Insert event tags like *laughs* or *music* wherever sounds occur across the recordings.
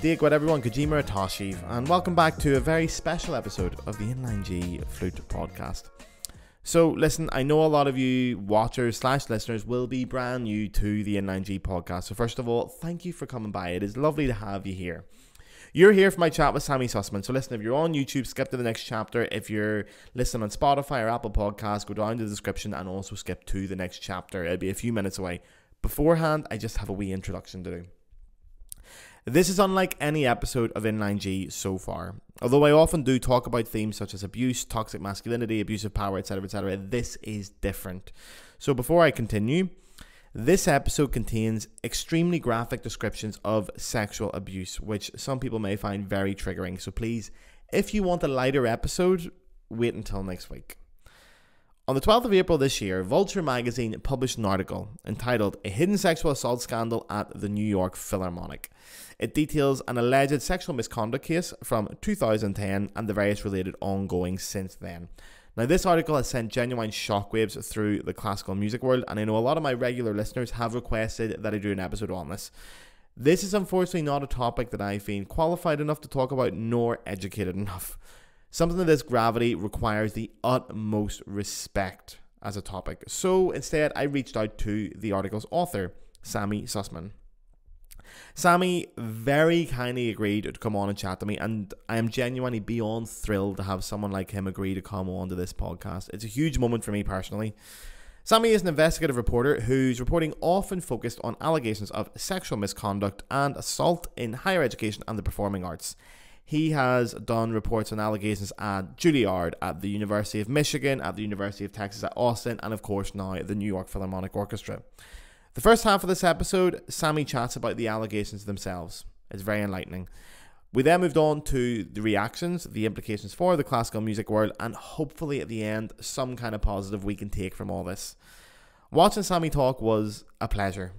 Diagwad everyone, Kojima Atashiv, and welcome back to a very special episode of the Inline G Flute Podcast. So, listen, I know a lot of you watchers slash listeners will be brand new to the Inline G podcast. So, first of all, thank you for coming by. It is lovely to have you here. You're here for my chat with Sammy Sussman. So, listen, if you're on YouTube, skip to the next chapter. If you're listening on Spotify or Apple Podcasts, go down to the description and also skip to the next chapter. It'll be a few minutes away. Beforehand, I just have a wee introduction to do. This is unlike any episode of Inline G so far. Although I often do talk about themes such as abuse, toxic masculinity, abusive power, etc., etc., this is different. So before I continue, this episode contains extremely graphic descriptions of sexual abuse, which some people may find very triggering. So please, if you want a lighter episode, wait until next week. On the 12th of April this year, Vulture magazine published an article entitled A Hidden Sexual Assault Scandal at the New York Philharmonic. It details an alleged sexual misconduct case from 2010 and the various related ongoing since then. Now, this article has sent genuine shockwaves through the classical music world, and I know a lot of my regular listeners have requested that I do an episode on this. This is unfortunately not a topic that I feel qualified enough to talk about, nor educated *laughs* enough. Something of this gravity requires the utmost respect as a topic. So instead, I reached out to the article's author, Sammy Sussman. Sammy very kindly agreed to come on and chat to me, and I am genuinely beyond thrilled to have someone like him agree to come on to this podcast. It's a huge moment for me personally. Sammy is an investigative reporter whose reporting often focused on allegations of sexual misconduct and assault in higher education and the performing arts. He has done reports on allegations at Juilliard, at the University of Michigan, at the University of Texas at Austin, and of course now at the New York Philharmonic Orchestra. The first half of this episode, Sammy chats about the allegations themselves. It's very enlightening. We then moved on to the reactions, the implications for the classical music world, and hopefully at the end, some kind of positive we can take from all this. Watching Sammy talk was a pleasure.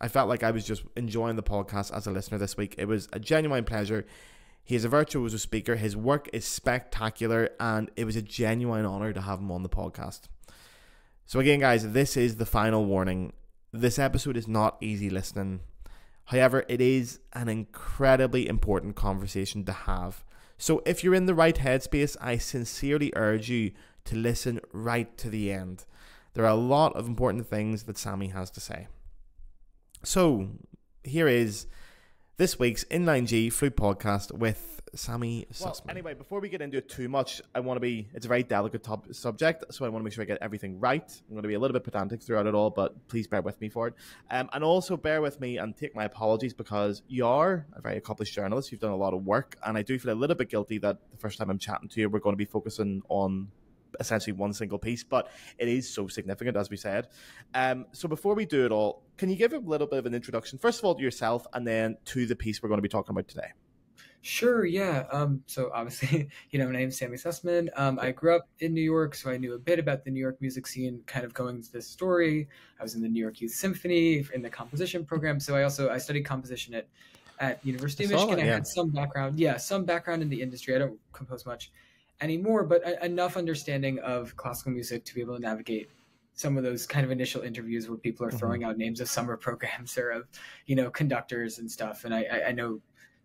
I felt like I was just enjoying the podcast as a listener this week. It was a genuine pleasure. He is a virtuoso speaker. His work is spectacular, and it was a genuine honor to have him on the podcast. So, again, guys, this is the final warning. This episode is not easy listening. However, it is an incredibly important conversation to have. So, if you're in the right headspace, I sincerely urge you to listen right to the end. There are a lot of important things that Sammy has to say. So, here is this week's Inline G Flute Podcast with Sammy well, Sussman. Anyway, before we get into it too much, I want to be, it's a very delicate top subject, so I want to make sure I get everything right. I'm going to be a little bit pedantic throughout it all, but please bear with me for it. Um, and also bear with me and take my apologies because you are a very accomplished journalist. You've done a lot of work, and I do feel a little bit guilty that the first time I'm chatting to you, we're going to be focusing on essentially one single piece, but it is so significant, as we said. Um, so before we do it all, can you give a little bit of an introduction, first of all, to yourself and then to the piece we're going to be talking about today? Sure, yeah. Um, so obviously, *laughs* you know, my name's Sammy Sussman. Um, I grew up in New York, so I knew a bit about the New York music scene, kind of going to this story. I was in the New York Youth Symphony in the composition program. So I also I studied composition at at University of Michigan. I had some background, yeah, some background in the industry. I don't compose much, anymore, but a, enough understanding of classical music to be able to navigate some of those kind of initial interviews where people are mm-hmm. throwing mm-hmm. out names of summer *laughs* programs or of you know conductors and stuff. And I, I know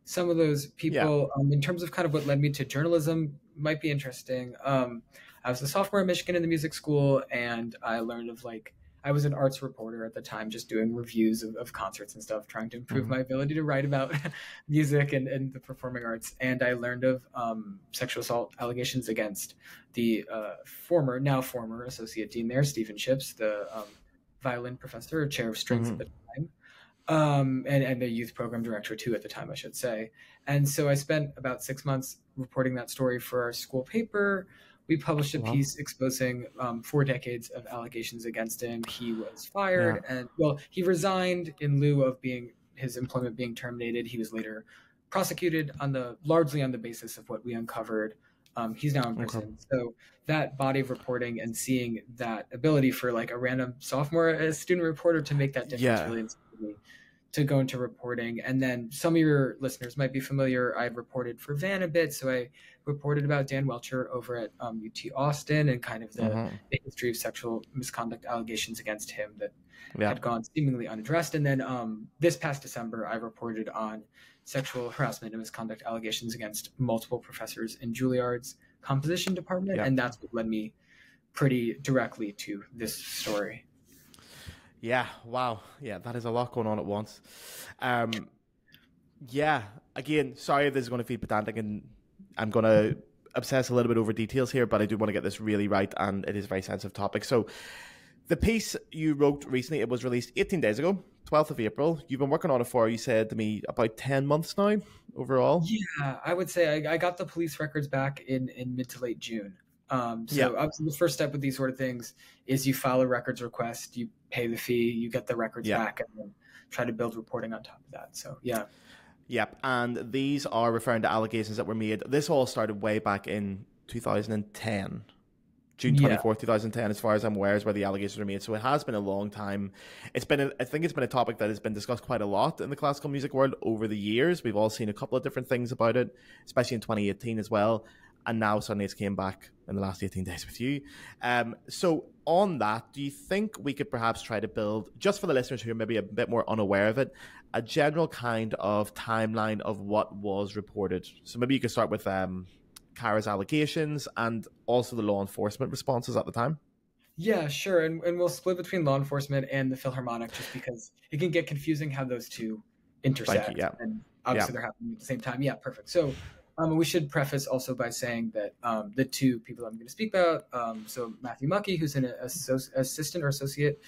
some of those people yeah. um, in terms of kind of what led me to journalism might be interesting. Um, I was a sophomore at Michigan in the music school, and I learned of like I was an arts reporter at the time, just doing reviews of, of concerts and stuff, trying to improve mm-hmm. my ability to write about *laughs* music and, and the performing arts. And I learned of um, sexual assault allegations against the uh, former, now former associate dean there, Stephen Shipps, the um, violin professor, chair of strings mm-hmm. at the time. Um, and, and the youth program director too at the time, I should say. And so I spent about six months reporting that story for our school paper we published a piece exposing um, four decades of allegations against him. He was fired, yeah. and well, he resigned in lieu of being his employment being terminated. He was later prosecuted on the largely on the basis of what we uncovered. Um, he's now in prison. Okay. So that body of reporting and seeing that ability for like a random sophomore a student reporter to make that difference yeah. really inspired me to go into reporting. And then some of your listeners might be familiar. I've reported for Van a bit, so I reported about Dan Welcher over at um, UT Austin and kind of the, mm-hmm. the, history of sexual misconduct allegations against him that yeah. had gone seemingly unaddressed. And then um, this past December, I reported on sexual harassment and misconduct allegations against multiple professors in Juilliard's composition department, yeah. and that's what led me pretty directly to this story. Yeah, wow. Yeah, that is a lot going on at once. Um, yeah, again, sorry if this is going to feel pedantic and I'm going to obsess a little bit over details here, but I do want to get this really right, and it is a very sensitive topic. So, the piece you wrote recently, it was released 18 days ago, 12th of April. You've been working on it for, you said to me, about 10 months now overall. Yeah, I would say I, I got the police records back in, in mid to late June. Um, so yeah. obviously the first step with these sort of things is you file a records request, you pay the fee, you get the records yeah. back, and then try to build reporting on top of that. So yeah. Yep, and these are referring to allegations that were made. This all started way back in 2010, June 24th, yeah. 2010, as far as I'm aware, is where the allegations were made. So it has been a long time. It's been, a, I think it's been a topic that has been discussed quite a lot in the classical music world over the years. We've all seen a couple of different things about it, especially in 2018 as well and now suddenly it's came back in the last 18 days with you. Um, so on that, do you think we could perhaps try to build, just for the listeners who are maybe a bit more unaware of it, a general kind of timeline of what was reported? So maybe you could start with um, Cara's allegations and also the law enforcement responses at the time. Yeah, sure. And, and we'll split between law enforcement and the Philharmonic just because it can get confusing how those two intersect. You, yeah. And obviously yeah. they're happening at the same time. Yeah, perfect. So um, we should preface also by saying that um, the two people I'm going to speak about, um, so Matthew Muckey, who's an assistant or associate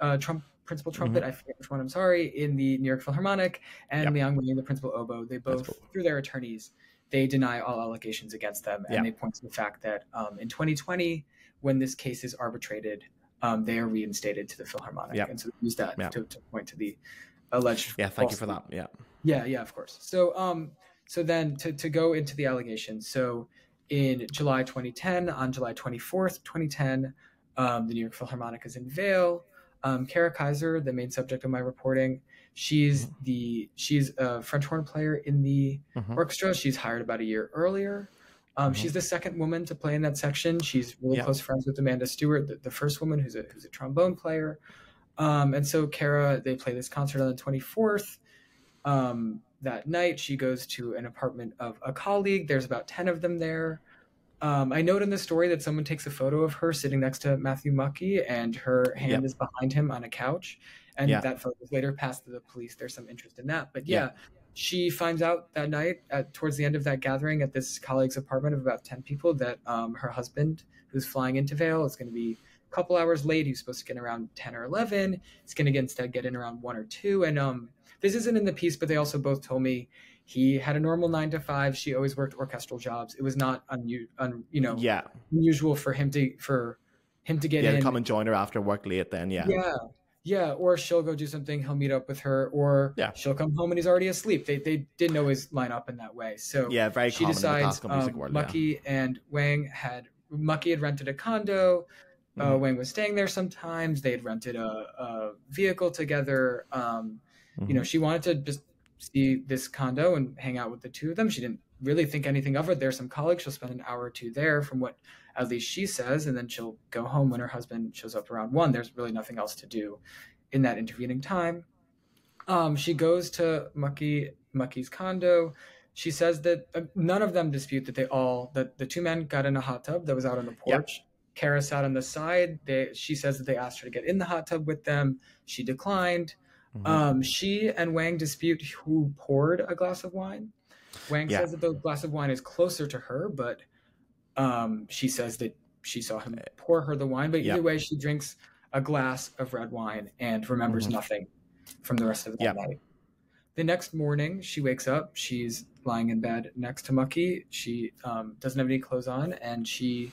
uh, Trump principal trumpet, mm-hmm. I forget which one, I'm sorry, in the New York Philharmonic, and yep. Liang Wang, the principal oboe, they both, cool. through their attorneys, they deny all allegations against them. And yep. they point to the fact that um, in 2020, when this case is arbitrated, um, they are reinstated to the Philharmonic. Yep. And so use that to, to, point to the alleged. Yeah, thank you for that. Yeah. Yeah, yeah, of course. So, um, so then to, to go into the allegations. So in July 2010, on July 24th, 2010, um, the New York Philharmonic is in Vail. Um, Cara Kizer, the main subject of my reporting, she's mm-hmm. the she's a French horn player in the mm-hmm. orchestra. She's hired about a year earlier. Um, mm-hmm. She's the second woman to play in that section. She's really yeah. close friends with Amanda Stewart, the, the, first woman who's a who's a trombone player. Um, and so Cara, they play this concert on the 24th. Um, that night. She goes to an apartment of a colleague. There's about 10 of them there. Um, I note in the story that someone takes a photo of her sitting next to Matthew Muckey and her hand yep. is behind him on a couch. And yeah. that photo is later passed to the police. There's some interest in that. But yeah, yeah. she finds out that night, at, towards the end of that gathering at this colleague's apartment of about 10 people, that um, her husband, who's flying into Vail, is going to be a couple hours late. He's supposed to get in around 10 or 11. He's going to get, instead get in around 1 or 2. And um, this isn't in the piece, but they also both told me he had a normal nine to five. She always worked orchestral jobs. It was not unusual, un, you know, yeah, unusual for him to for him to get yeah, in. come and join her after work late. Then yeah, yeah, yeah. Or she'll go do something. He'll meet up with her, or yeah. she'll come home and he's already asleep. They they didn't always line up in that way. So yeah, very. She decides um, world, Muckey yeah. and Wang had Muckey had rented a condo. Uh, mm-hmm. Wang was staying there sometimes. They had rented a, a vehicle together. Um, Mm-hmm. You know, she wanted to just see this condo and hang out with the two of them. She didn't really think anything of it. There's some colleagues. She'll spend an hour or two there, from what at least she says, and then she'll go home when her husband shows up around one. There's really nothing else to do in that intervening time. Um, she goes to Muckey Muckey's condo. She says that uh, none of them dispute that they all that the two men got in a hot tub that was out on the porch. Yep. Cara sat on the side. They, she says that they asked her to get in the hot tub with them. She declined. Mm-hmm. Um, she and Wang dispute who poured a glass of wine. Wang yeah. says that the glass of wine is closer to her, but um, she says that she saw him pour her the wine. But either way, she drinks a glass of red wine and remembers mm-hmm. nothing from the rest of the night. The next morning, she wakes up. She's lying in bed next to Muckey. She um, doesn't have any clothes on, and she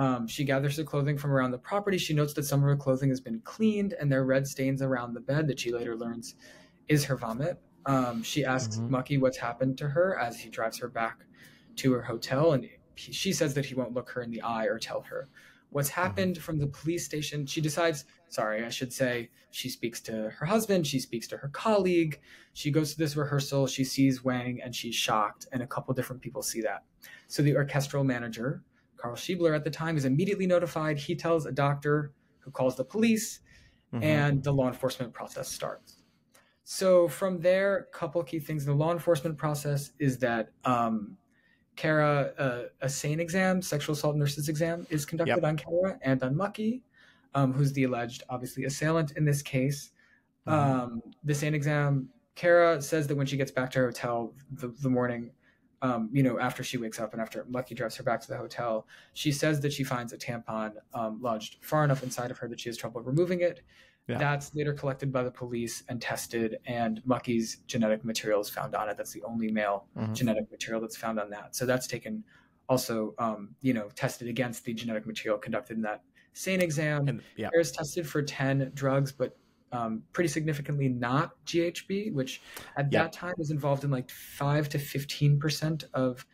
um, she gathers the clothing from around the property. She notes that some of her clothing has been cleaned and there are red stains around the bed that she later learns is her vomit. Um, she asks mm-hmm. Muckey what's happened to her as he drives her back to her hotel, and he, she says that he won't look her in the eye or tell her what's happened from the police station. She decides, sorry, I should say, she speaks to her husband, she speaks to her colleague, she goes to this rehearsal, she sees Wang, and she's shocked, and a couple different people see that. So the orchestral manager, Carl Schiebler at the time, is immediately notified. He tells a doctor who calls the police, mm-hmm. and the law enforcement process starts. So from there, a couple key things in the law enforcement process is that um, Cara, uh, a SANE exam, sexual assault nurses exam, is conducted yep. on Cara and on Muckey, um, who's the alleged, obviously, assailant in this case. Mm-hmm. Um, the SANE exam, Cara says that when she gets back to her hotel the, the morning, um, you know, after she wakes up and after Muckey drives her back to the hotel, she says that she finds a tampon um, lodged far enough inside of her that she has trouble removing it. Yeah. That's later collected by the police and tested, and Muckey's genetic material is found on it. That's the only male mm-hmm. genetic material that's found on that. So that's taken, also, um, you know, tested against the genetic material conducted in that SANE exam. And, yeah. There's tested for 10 drugs, but um, pretty significantly not GHB, which at that time was involved in like 5 to 15% of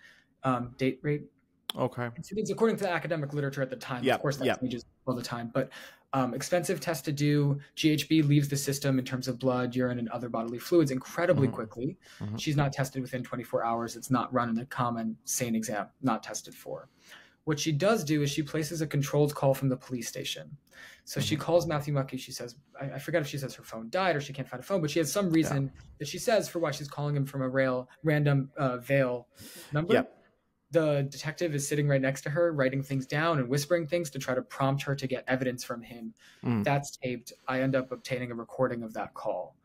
um, date rape. Okay. It's according to the academic literature at the time. Yep. Of course, that yep. changes all the time. But um, expensive test to do. GHB leaves the system in terms of blood, urine, and other bodily fluids incredibly mm-hmm. quickly. Mm-hmm. She's not tested within 24 hours. It's not run in a common SANE exam, not tested for. What she does do is she places a controlled call from the police station. So mm-hmm. she calls Matthew Muckey. She says, I, I, forget if she says her phone died or she can't find a phone, but she has some reason yeah. that she says for why she's calling him from a rail random uh, Vail number. Yep the detective is sitting right next to her, writing things down and whispering things to try to prompt her to get evidence from him. Mm. That's taped. I end up obtaining a recording of that call.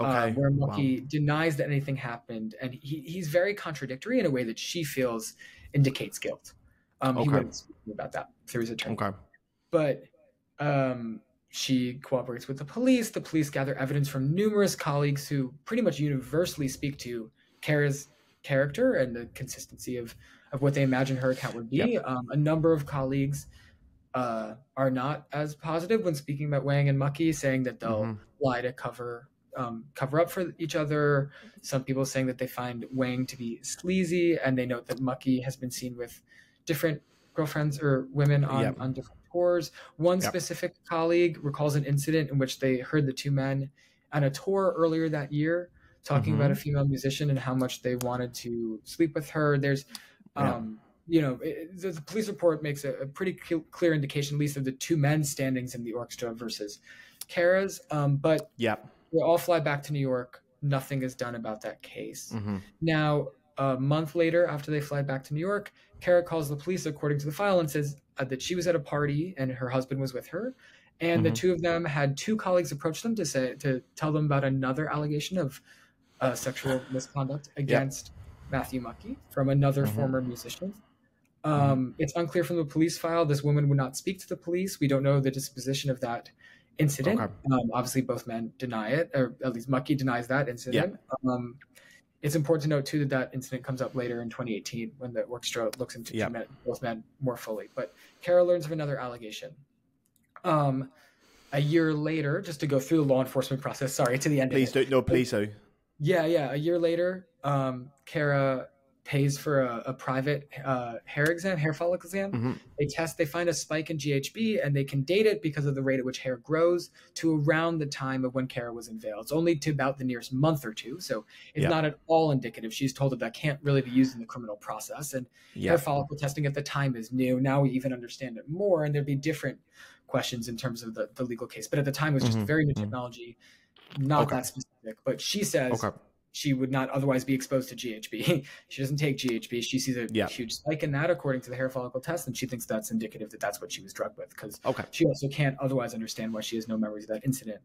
Uh, okay. Uh, where Muckey wow. denies that anything happened, and he, he's very contradictory in a way that she feels indicates guilt. Um, okay. He wouldn't speak about that through his attorney. Okay. But um, she cooperates with the police. The police gather evidence from numerous colleagues who pretty much universally speak to Cara's character and the consistency of of what they imagine her account would be. Yep. Um, a number of colleagues uh, are not as positive when speaking about Wang and Muckey, saying that they'll mm-hmm. lie to cover um, cover up for each other. Some people saying that they find Wang to be sleazy, and they note that Muckey has been seen with different girlfriends or women on, yep. on different tours. One yep. specific colleague recalls an incident in which they heard the two men on a tour earlier that year talking mm-hmm. about a female musician and how much they wanted to sleep with her. There's yeah. Um, you know, it, the, the, police report makes a, a pretty clear indication, at least of the two men's standings in the orchestra versus Cara's. Um, but yeah, we all fly back to New York. Nothing is done about that case. Mm-hmm. Now, a month later, after they fly back to New York, Cara calls the police, according to the file, and says uh, that she was at a party and her husband was with her. And mm-hmm. the two of them had two colleagues approach them to say to tell them about another allegation of uh, sexual *sighs* misconduct against Matthew Muckey from another mm-hmm. former musician. Mm-hmm. Um, mm-hmm. It's unclear from the police file. This woman would not speak to the police. We don't know the disposition of that incident. Okay. Um, obviously, both men deny it, or at least Muckey denies that incident. Um, it's important to note too that that incident comes up later in 2018 when the orchestra looks into yeah. men, both men more fully. But Cara learns of another allegation. Um, a year later, just to go through the law enforcement process. Sorry, to the end. Please don't. No, please do. Yeah, yeah. A year later, um, Cara pays for a, a private uh, hair exam, hair follicle exam. Mm-hmm. They test, they find a spike in GHB, and they can date it because of the rate at which hair grows to around the time of when Cara was in Vail. It's only to about the nearest month or two, so it's yeah. not at all indicative. She's told that that can't really be used in the criminal process, and yeah. hair follicle testing at the time is new. Now we even understand it more, and there'd be different questions in terms of the, the legal case. But at the time, it was just mm-hmm. very new mm-hmm. technology, not okay. that specific. But she says. Okay she would not otherwise be exposed to GHB. *laughs* she doesn't take GHB. She sees a yeah. huge spike in that according to the hair follicle test, and she thinks that's indicative that that's what she was drugged with. Because okay. she also can't otherwise understand why she has no memories of that incident.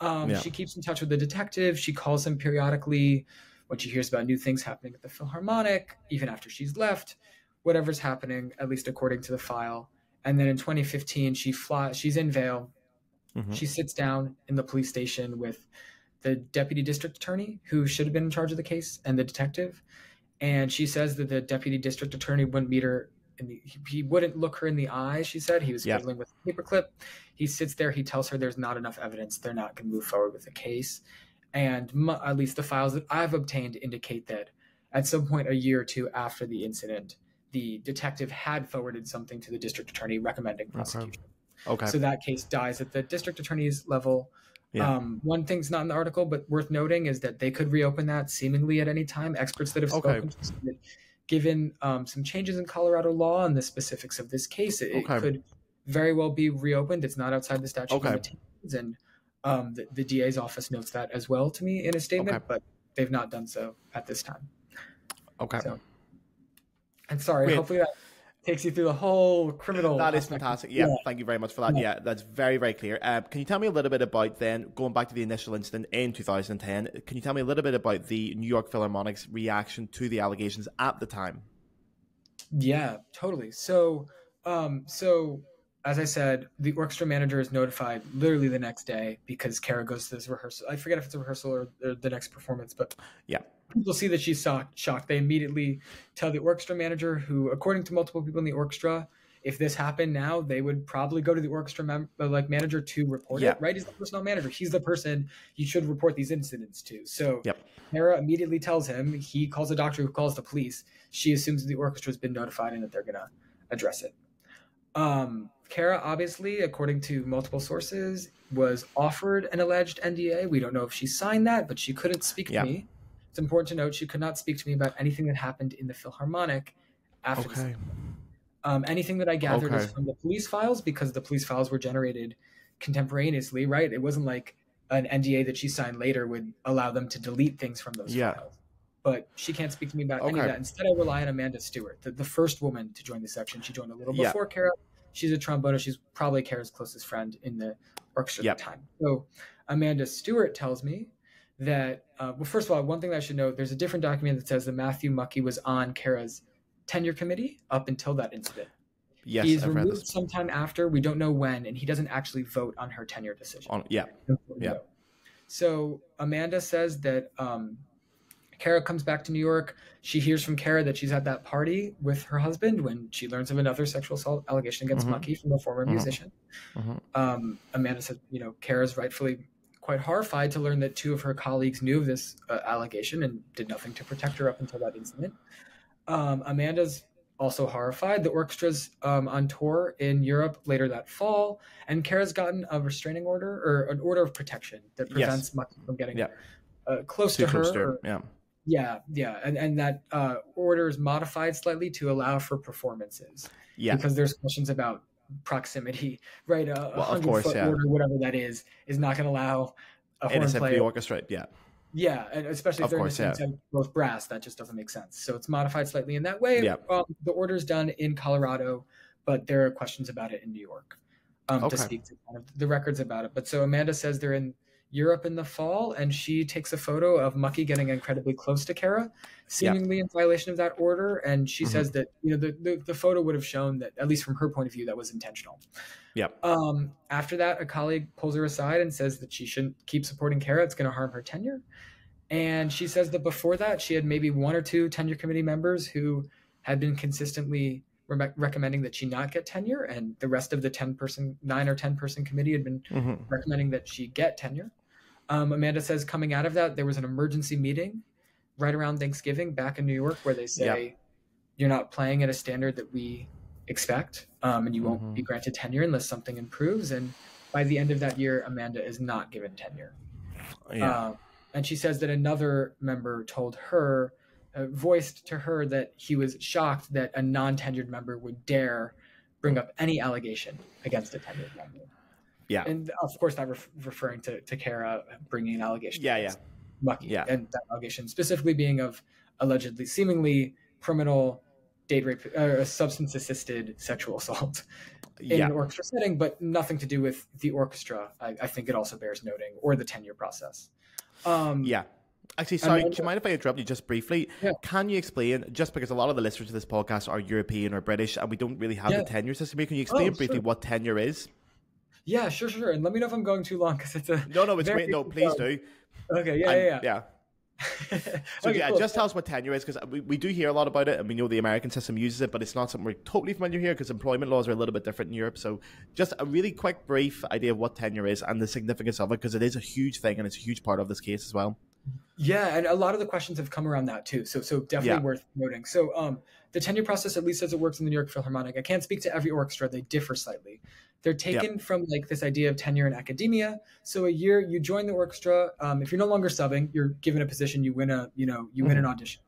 Um, yeah. She keeps in touch with the detective. She calls him periodically when she hears about new things happening at the Philharmonic, even after she's left. Whatever's happening, at least according to the file. And then in 2015, she flies. She's in Vail. Mm-hmm. She sits down in the police station with the deputy district attorney who should have been in charge of the case and the detective. And she says that the deputy district attorney wouldn't meet her. In the, he wouldn't look her in the eye. She said he was fiddling with a paperclip. He sits there. He tells her there's not enough evidence. They're not going to move forward with the case. And at least the files that I've obtained indicate that at some point a year or two after the incident, the detective had forwarded something to the district attorney recommending prosecution. Okay. So that case dies at the district attorney's level. Yeah. Um, one thing's not in the article, but worth noting is that they could reopen that seemingly at any time. Experts that have spoken that given um, some changes in Colorado law and the specifics of this case, it, it could very well be reopened. It's not outside the statute Okay. of limitations, and um, the, the DA's office notes that as well to me in a statement, Okay. but they've not done so at this time. okay. So, and sorry, Great. hopefully that takes you through the whole criminal. That is fantastic. Yeah, Yeah. thank you very much for that. Yeah, Yeah. that's very, very clear. Um, can you tell me a little bit about then going back to the initial incident in 2010? Can you tell me a little bit about the New York Philharmonic's reaction to the allegations at the time? Yeah, totally. So, um, so as I said, the orchestra manager is notified literally the next day because Cara goes to this rehearsal. I forget if it's a rehearsal or, or the next performance, but Yeah. People see that she's shocked. They immediately tell the orchestra manager, who, according to multiple people in the orchestra, if this happened now, they would probably go to the orchestra mem- uh, like manager to report Yeah. it. Right? He's the personnel manager. He's the person you should report these incidents to. So Yep. Cara immediately tells him. He calls a doctor who calls the police. She assumes the orchestra has been notified and that they're gonna address it. Um, Cara, obviously, according to multiple sources, was offered an alleged NDA. We don't know if she signed that, but she couldn't speak Yeah. to me. It's important to note she could not speak to me about anything that happened in the Philharmonic after this. Okay. Um, anything that I gathered is Okay. from the police files because the police files were generated contemporaneously, right? It wasn't like an NDA that she signed later would allow them to delete things from those Yeah. files. But she can't speak to me about any of that. Instead, I rely on Amanda Stewart, the, the first woman to join the section. She joined a little Yeah. before Cara. She's a trombonist. She's probably Cara's closest friend in the orchestra Yep. at the time. So Amanda Stewart tells me that, uh, well, first of all, one thing that I should note, there's a different document that says that Matthew Muckey was on Cara's tenure committee up until that incident. Yes, He's I've read removed sometime after. We don't know when, and he doesn't actually vote on her tenure decision. On, yeah, Yeah. So Amanda says that um, Cara comes back to New York. She hears from Cara that she's at that party with her husband when she learns of another sexual assault allegation against Mhm. Muckey from a former Mhm. musician. Mhm. Um, Amanda said, you know, Cara's rightfully quite horrified to learn that two of her colleagues knew of this uh, allegation and did nothing to protect her up until that incident. Um, Amanda's also horrified. The orchestra's um, on tour in Europe later that fall, and Cara's gotten a restraining order or an order of protection that prevents Muckey from getting Yeah. uh, close to her. close to or- Yeah, yeah, yeah, and and that uh, order is modified slightly to allow for performances yeah, because there's questions about proximity, *laughs* right? A, Well, of hundred course, foot yeah. order, whatever that is, is not going to allow a horn symphony player. orchestra. Yeah, Yeah, and especially if Of they're course, in the same yeah. both brass, that just doesn't make sense. So it's modified slightly in that way. Yeah. Um, the order's done in Colorado, but there are questions about it in New York. Um, Okay. To speak to kind of the records about it. But so Amanda says they're in Europe in the fall, and she takes a photo of Muckey getting incredibly close to Cara, seemingly in violation of that order. And she Mhm. says that you know the, the the photo would have shown that at least from her point of view that was intentional. Yep. Um, after that, a colleague pulls her aside and says that she shouldn't keep supporting Cara. It's going to harm her tenure. And she says that before that, she had maybe one or two tenure committee members who had been consistently re- recommending that she not get tenure, and the rest of the ten person, nine or ten person committee had been Mhm. recommending that she get tenure. Um, Amanda says coming out of that, there was an emergency meeting right around Thanksgiving back in New York where they say you're not playing at a standard that we expect, um, and you won't Mhm. be granted tenure unless something improves. And by the end of that year, Amanda is not given tenure. yeah, Um, and she says that another member told her, uh, voiced to her that he was shocked that a non tenured member would dare bring up any allegation against a tenured member. yeah, And of course, that ref- referring to, to Cara bringing an allegation. Yeah, against Muckey. Yeah. And that allegation specifically being of allegedly, seemingly criminal date rape, uh, substance assisted sexual assault in yeah. an orchestra setting, but nothing to do with the orchestra. I, I think it also bears noting, or the tenure process. Um, Yeah. Actually, sorry, do you mind if I interrupt you just briefly? Yeah. Can you explain, just because a lot of the listeners to this podcast are European or British and we don't really have Yeah. the tenure system here, can you explain Oh, briefly sure. what tenure is? Yeah, sure, sure. And let me know if I'm going too long because it's a. No, no, it's great. No, please do. Okay, yeah, And- yeah, yeah. yeah. *laughs* So Okay, yeah, cool. just tell us what tenure is because we, we do hear a lot about it and we know the American system uses it, but it's not something we're totally familiar here because employment laws are a little bit different in Europe. So just a really quick, brief idea of what tenure is and the significance of it because it is a huge thing and it's a huge part of this case as well. Yeah, and a lot of the questions have come around that too. So so definitely Yeah. worth noting. So um the tenure process, at least as it works in the New York Philharmonic, I can't speak to every orchestra, they differ slightly. They're taken from like this idea of tenure in academia. So a year you join the orchestra, um, if you're no longer subbing, you're given a position, you win a, you know, you win an audition.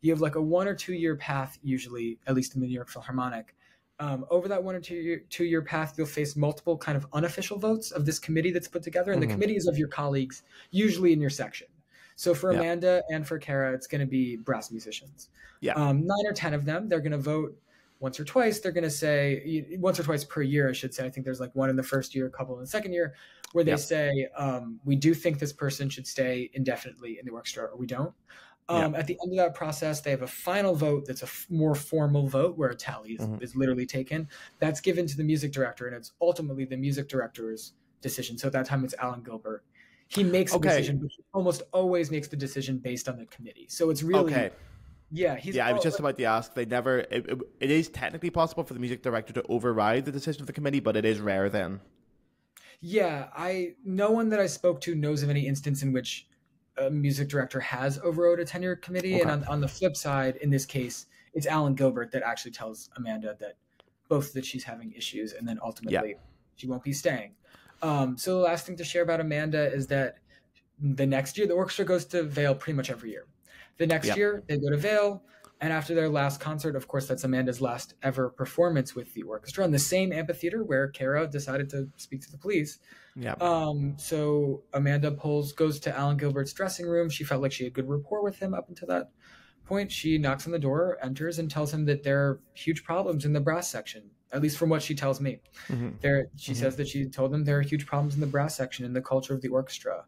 You have like a one or two year path usually, at least in the New York Philharmonic. Um, over that one or two year, two year path, you'll face multiple kind of unofficial votes of this committee that's put together, and Mhm. the committee is of your colleagues, usually in your section. So for Yeah. Amanda and for Cara, it's going to be brass musicians. Yeah. Um, nine or ten of them, they're going to vote once or twice. They're going to say once or twice per year, I should say. I think there's like one in the first year, a couple in the second year, where they Yeah. say um, we do think this person should stay indefinitely in the orchestra, or we don't. Um, At the end of that process, they have a final vote that's a f- more formal vote where a tally is, Mhm. is literally taken. That's given to the music director, and it's ultimately the music director's decision. So at that time, it's Alan Gilbert. He makes Okay. a decision, but he almost always makes the decision based on the committee. So it's really, okay. yeah, he's yeah, I was just about to ask. They never. It, it, it is technically possible for the music director to override the decision of the committee, but it is rare. Then. Yeah, I no one that I spoke to knows of any instance in which a music director has overrode a tenure committee. And on, on the flip side, in this case, it's Alan Gilbert that actually tells Amanda that both that she's having issues and then ultimately she won't be staying. Um, so the last thing to share about Amanda is that the next year the orchestra goes to Vail pretty much every year. The next Yeah. year they go to Vail, and after their last concert, of course, that's Amanda's last ever performance with the orchestra in the same amphitheater where Cara decided to speak to the police. Yeah. Um, so Amanda pulls goes to Alan Gilbert's dressing room. She felt like she had good rapport with him up until that point. She knocks on the door, enters, and tells him that there are huge problems in the brass section. At least from what she tells me, Mhm. there she Mhm. says that she told them there are huge problems in the brass section in the culture of the orchestra.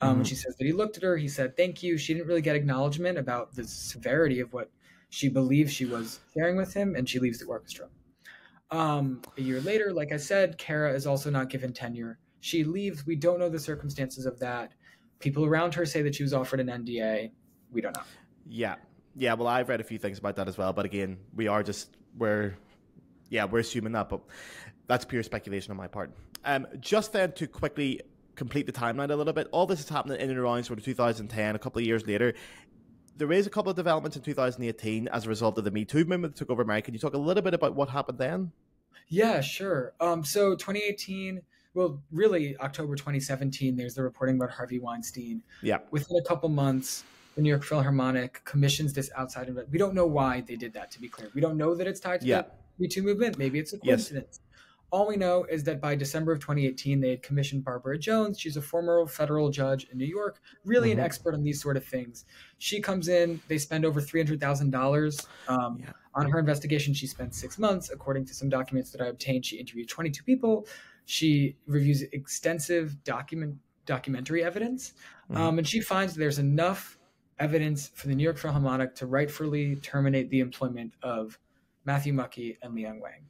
Um, Mhm. And she says that he looked at her. He said thank you. She didn't really get acknowledgement about the severity of what she believes she was sharing with him, and she leaves the orchestra. Um, a year later, like I said, Cara is also not given tenure. She leaves. We don't know the circumstances of that. People around her say that she was offered an NDA. We don't know. Yeah. Yeah. Well, I've read a few things about that as well, but again, we are just we're yeah we're assuming that, but that's pure speculation on my part. Um, just then to quickly complete the timeline a little bit, all this is happening in and around sort of 2010, a couple of years later. There is a couple of developments in 2018 as a result of the Me Too movement that took over America. Can you talk a little bit about what happened then? Yeah, sure. Um, so 2018, well, really October 2017, there's the reporting about Harvey Weinstein. Yeah. Within a couple months, the New York Philharmonic commissions this outside. We don't know why they did that. To be clear, we don't know that it's tied to Yeah. the Me Too movement. Maybe it's a Yes. coincidence. All we know is that by December of 2018, they had commissioned Barbara Jones. She's a former federal judge in New York, really Mhm. an expert on these sort of things. She comes in. They spend over three hundred thousand dollars um, Yeah. on her investigation. She spent six months, according to some documents that I obtained. She interviewed twenty-two people. She reviews extensive document documentary evidence, Mhm. um, and she finds there's enough evidence for the New York Philharmonic to rightfully terminate the employment of Matthew Muckey and Liang Wang.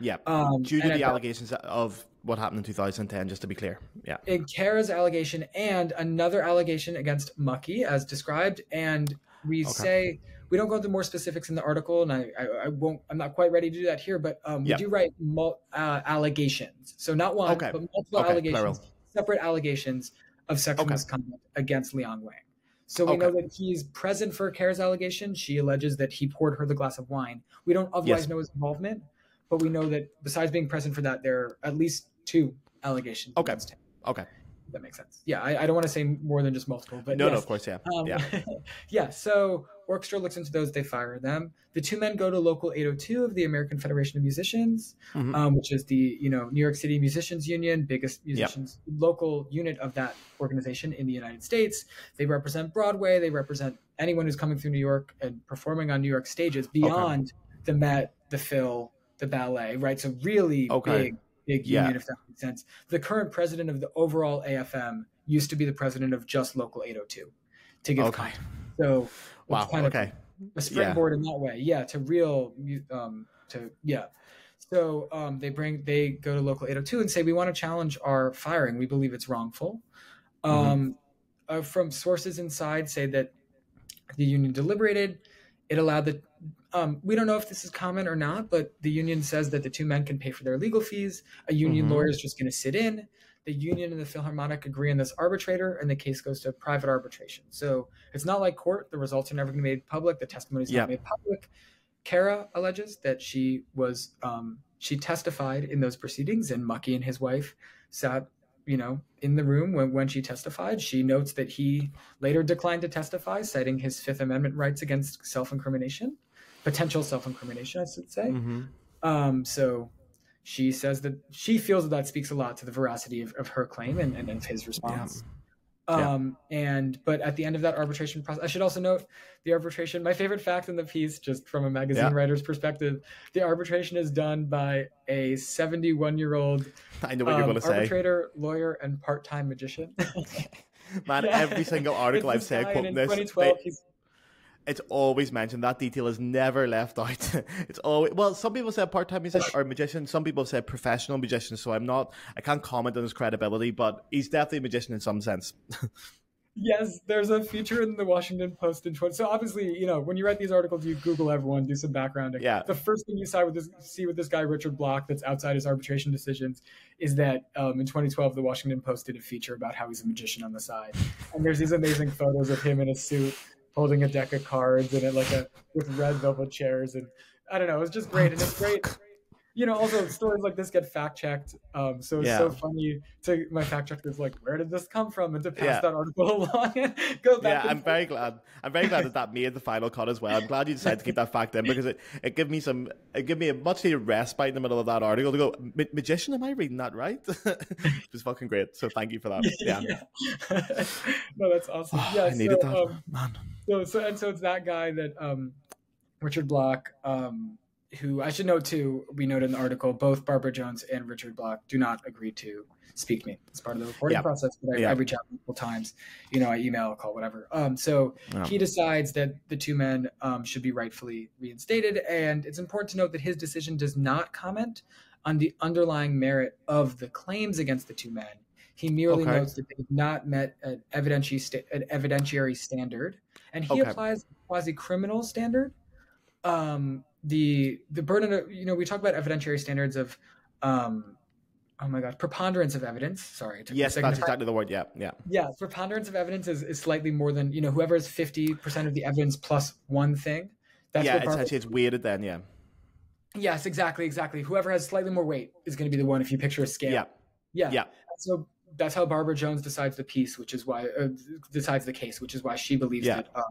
Yeah. Um, Due to the at allegations of what happened in 2010, just to be clear. Yeah. in Cara's allegation and another allegation against Muckey, as described, and we Okay. say we don't go into more specifics in the article, and I, I, I won't. I'm not quite ready to do that here, but um, we Yeah. do write mul- uh, allegations, so not one, Okay. but multiple Okay, allegations, plural. separate allegations of sexual misconduct against Liang Wang. So we Okay. know that he's present for Cara's allegation. She alleges that he poured her the glass of wine. We don't otherwise Yes. know his involvement, but we know that besides being present for that, there are at least two allegations Okay. against him. Okay. That makes sense. Yeah, I, I don't want to say more than just multiple, but No, yes. no, of course, yeah. Um, yeah. *laughs* yeah. So orchestra looks into those. They fire them. The two men go to local 802 of the American Federation of Musicians, Mhm. um, which is the you know New York City Musicians Union, biggest musicians local unit of that organization in the United States. They represent Broadway. They represent anyone who's coming through New York and performing on New York stages beyond the Met, the Phil, the ballet. Right. So really Okay. big, big Yeah. union, if that makes sense. The current president of the overall AFM used to be the president of just local 802 to give Okay. context. So Wow. kind of Okay. a springboard in that way. Yeah, to real um to yeah. So um they bring they go to local 802 and say we want to challenge our firing. We believe it's wrongful. Um uh, from sources inside say that the union deliberated. It allowed the um, we don't know if this is common or not, but the union says that the two men can pay for their legal fees. A union Mhm. lawyer is just going to sit in. The union and the Philharmonic agree on this arbitrator, and the case goes to private arbitration. So it's not like court; the results are never going to be made public. The testimony is Yeah. not made public. Cara alleges that she was um, she testified in those proceedings, and Muckey and his wife sat, you know, in the room when, when she testified. She notes that he later declined to testify, citing his Fifth Amendment rights against self-incrimination, potential self-incrimination, I should say. Mhm. Um, so she says that she feels that that speaks a lot to the veracity of, of her claim and, and of his response. Yeah. Um, and but at the end of that arbitration process, I should also note the arbitration. My favorite fact in the piece, just from a magazine Yeah. writer's perspective, the arbitration is done by a 71 year old *laughs* I know what you're um, going to say. arbitrator, lawyer, and part time magician. *laughs* Man, Yeah. every *laughs* single article I've said guy, and quoting in this, 2012, they- he's it's always mentioned. That detail is never left out. *laughs* it's always well. Some people said part-time musician or magician. Some people said professional magician. So I'm not. I can't comment on his credibility, but he's definitely a magician in some sense. *laughs* Yes, there's a feature in the Washington Post in 20. So obviously, you know, when you write these articles, you Google everyone, do some backgrounding. Yeah. The first thing you saw with this, see with this guy Richard Bloch, that's outside his arbitration decisions, is that um, in 2012 the Washington Post did a feature about how he's a magician on the side, and there's these amazing photos of him in a suit holding a deck of cards and it like a with red velvet chairs, and I don't know, it's just great, and it's great. You know, also stories like this get fact checked. Um, so it's so funny to my fact checkers like, where did this come from? And to pass Yeah. that article *laughs* along and go back. yeah, I'm very glad. I'm very glad that that made the final cut as well. I'm glad you decided to keep that fact in because it, it gave me some it gave me a much needed respite in the middle of that article to go magician. Am I reading that right? *laughs* it was fucking great. So thank you for that. *laughs* Yeah, no, that's awesome. Yeah, I needed so, that, Um, man. so, so, and so it's that guy that um, Richard Bloch, um, who I should note too. We noted in the article both Barbara Jones and Richard Bloch do not agree to speak to me as part of the reporting Yeah. process. But I, Yeah. I reach out multiple times. You know, I email, call, whatever. Um, so he decides that the two men um, should be rightfully reinstated, and it's important to note that his decision does not comment on the underlying merit of the claims against the two men. He merely Okay. notes that they have not met an an evidentiary standard, and he Okay. applies a quasi-criminal standard. Um, the the burden of you know we talk about evidentiary standards of, um, oh my god, preponderance of evidence. Sorry, it took me a Yes, that's to exactly the word. Yeah, yeah, yeah, preponderance of evidence is, is slightly more than you know whoever has fifty percent of the evidence plus one thing. That's yeah. what It's actually it's weighted then. Yeah, Yes, exactly, exactly. Whoever has slightly more weight is going to be the one if you picture a scale. yeah, yeah. yeah. So that's how Barbara Jones decides the piece, which is why uh, decides the case, which is why she believes Yeah. that um,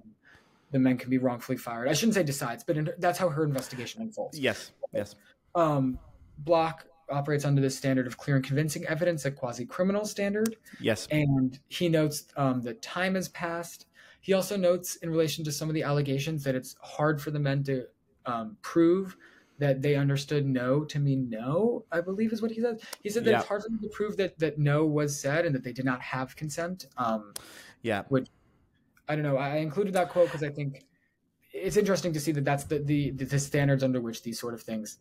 the men can be wrongfully fired. I shouldn't say decides, but in, that's how her investigation unfolds. Yes, yes. Um, Bloch operates under the standard of clear and convincing evidence, a quasi-criminal standard. Yes. and he notes um, that time has passed. He also notes in relation to some of the allegations that it's hard for the men to um, prove that they understood no to mean no. I believe is what he said. He said that Yeah. it's hard for them to prove that that no was said and that they did not have consent. Um, Yeah. I don't know. I included that quote because I think it's interesting to see that that's the, the the standards under which these sort of things.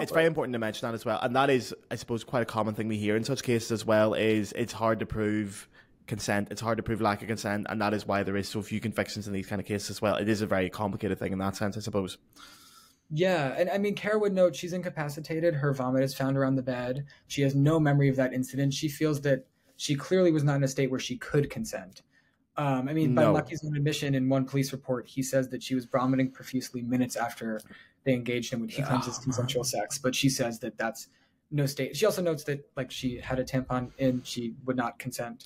It's very important to mention that as well, and that is, I suppose, quite a common thing we hear in such cases as well. Is it's hard to prove consent, it's hard to prove lack of consent, and that is why there is so few convictions in these kind of cases as well. It is a very complicated thing in that sense, I suppose. Yeah, and I mean, Cara would note she's incapacitated. Her vomit is found around the bed. She has no memory of that incident. She feels that she clearly was not in a state where she could consent. Um, I mean, by No. Muckey's own admission in one police report, he says that she was vomiting profusely minutes after they engaged in what he claims is Oh, consensual sex. But she says that that's no state. She also notes that like she had a tampon in, she would not consent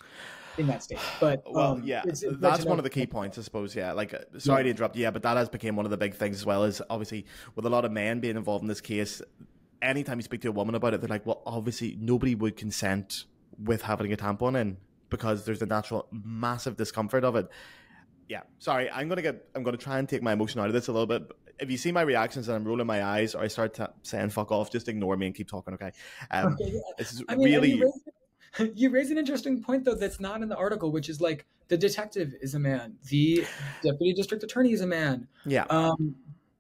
in that state. But Well, um, yeah, it's- it's that's one of the key points, I suppose. Yeah, like, uh, sorry Yeah. to interrupt. Yeah, but that has become one of the big things as well. Is obviously with a lot of men being involved in this case. Anytime you speak to a woman about it, they're like, "Well, obviously nobody would consent with having a tampon in because there's the natural massive discomfort of it." Yeah, sorry, I'm gonna get, I'm gonna try and take my emotion out of this a little bit. If you see my reactions and I'm rolling my eyes or I start to saying "fuck off," just ignore me and keep talking. Okay, um, Okay, yeah. this is I mean, really. you, raise, *laughs* you raise an interesting point though that's not in the article, which is like the detective is a man, the deputy district attorney is a man. yeah, Um,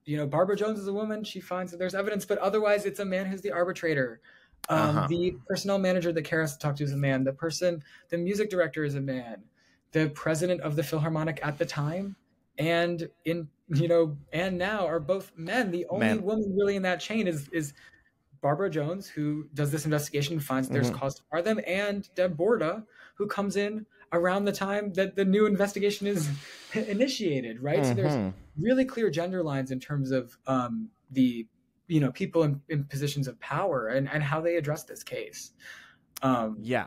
you know, Barbara Jones is a woman. She finds that there's evidence, but otherwise, it's a man who's the arbitrator. Um, Uh-huh. The personnel manager that Cara has to talk to is a man. The person, the music director is a man. The president of the Philharmonic at the time and in *laughs* you know and now are both men. The only Men. woman really in that chain is is Barbara Jones, who does this investigation, finds there's Mhm. cause to fire them, and Deb Borda, who comes in around the time that the new investigation is *laughs* initiated, right? So there's Mhm. really clear gender lines in terms of um, the you know people in, in positions of power and, and how they address this case. Um, Yeah.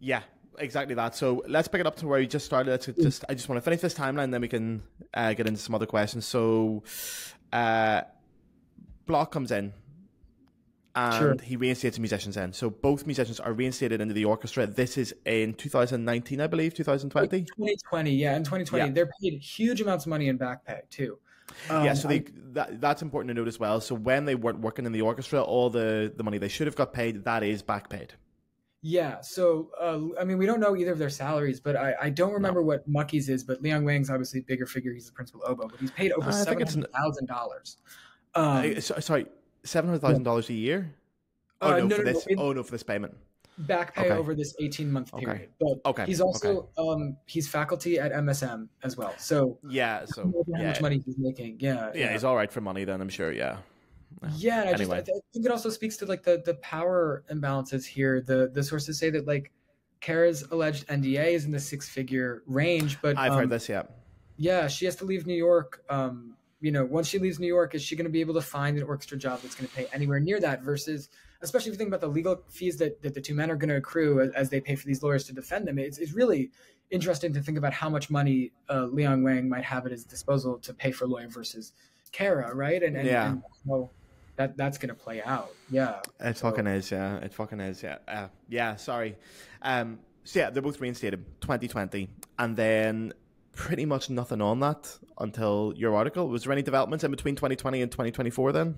Yeah, exactly that. So let's pick it up to where you just started. Let's Mm. just I just want to finish this timeline, then we can uh, get into some other questions. So, uh, Bloch comes in, and Sure. he reinstates musicians in. So both musicians are reinstated into the orchestra. This is in 2019, I believe, 2020. 2020, yeah, in 2020, Yeah. they're paid huge amounts of money in back pay too. Yeah, Um, so they that, that's important to note as well. So when they weren't working in the orchestra, all the the money they should have got paid that is back paid. Yeah, so uh, I mean, we don't know either of their salaries, but I, I don't remember what Muckey's is. But Liang Wang's obviously a bigger figure. He's the principal oboe, but he's paid over I seven hundred thousand dollars. Uh, Um, so- sorry, seven hundred thousand dollars a year. Oh Uh, no, no, for no, no, this. in- oh no, for this payment. Back pay Okay. over this eighteen month Okay. period. But Okay, he's also um, he's faculty at MSM as well. So Yeah. So I how yeah, much money he's making. Yeah, yeah, he's all right for money. Then I'm sure. Yeah. Yeah, and I Anyway. just I think it also speaks to like the the power imbalances here. The the sources say that like Cara's alleged NDA is in the six figure range, but I've um, heard this. Yeah. Yeah, she has to leave New York. Um, you know, once she leaves New York, is she going to be able to find an orchestra job that's going to pay anywhere near that? Versus, especially if you think about the legal fees that, that the two men are going to accrue as, as they pay for these lawyers to defend them, it's, it's really interesting to think about how much money uh, Liang Wang might have at his disposal to pay for lawyer versus Cara, right? And, and, Yeah. and how that that's going to play out. Yeah. It So- fucking is. Yeah. It fucking is. Yeah. Uh, yeah. Sorry. Um. So yeah, they're both reinstated 2020, and then pretty much nothing on that until your article. Was there any developments in between 2020 and 2024 then?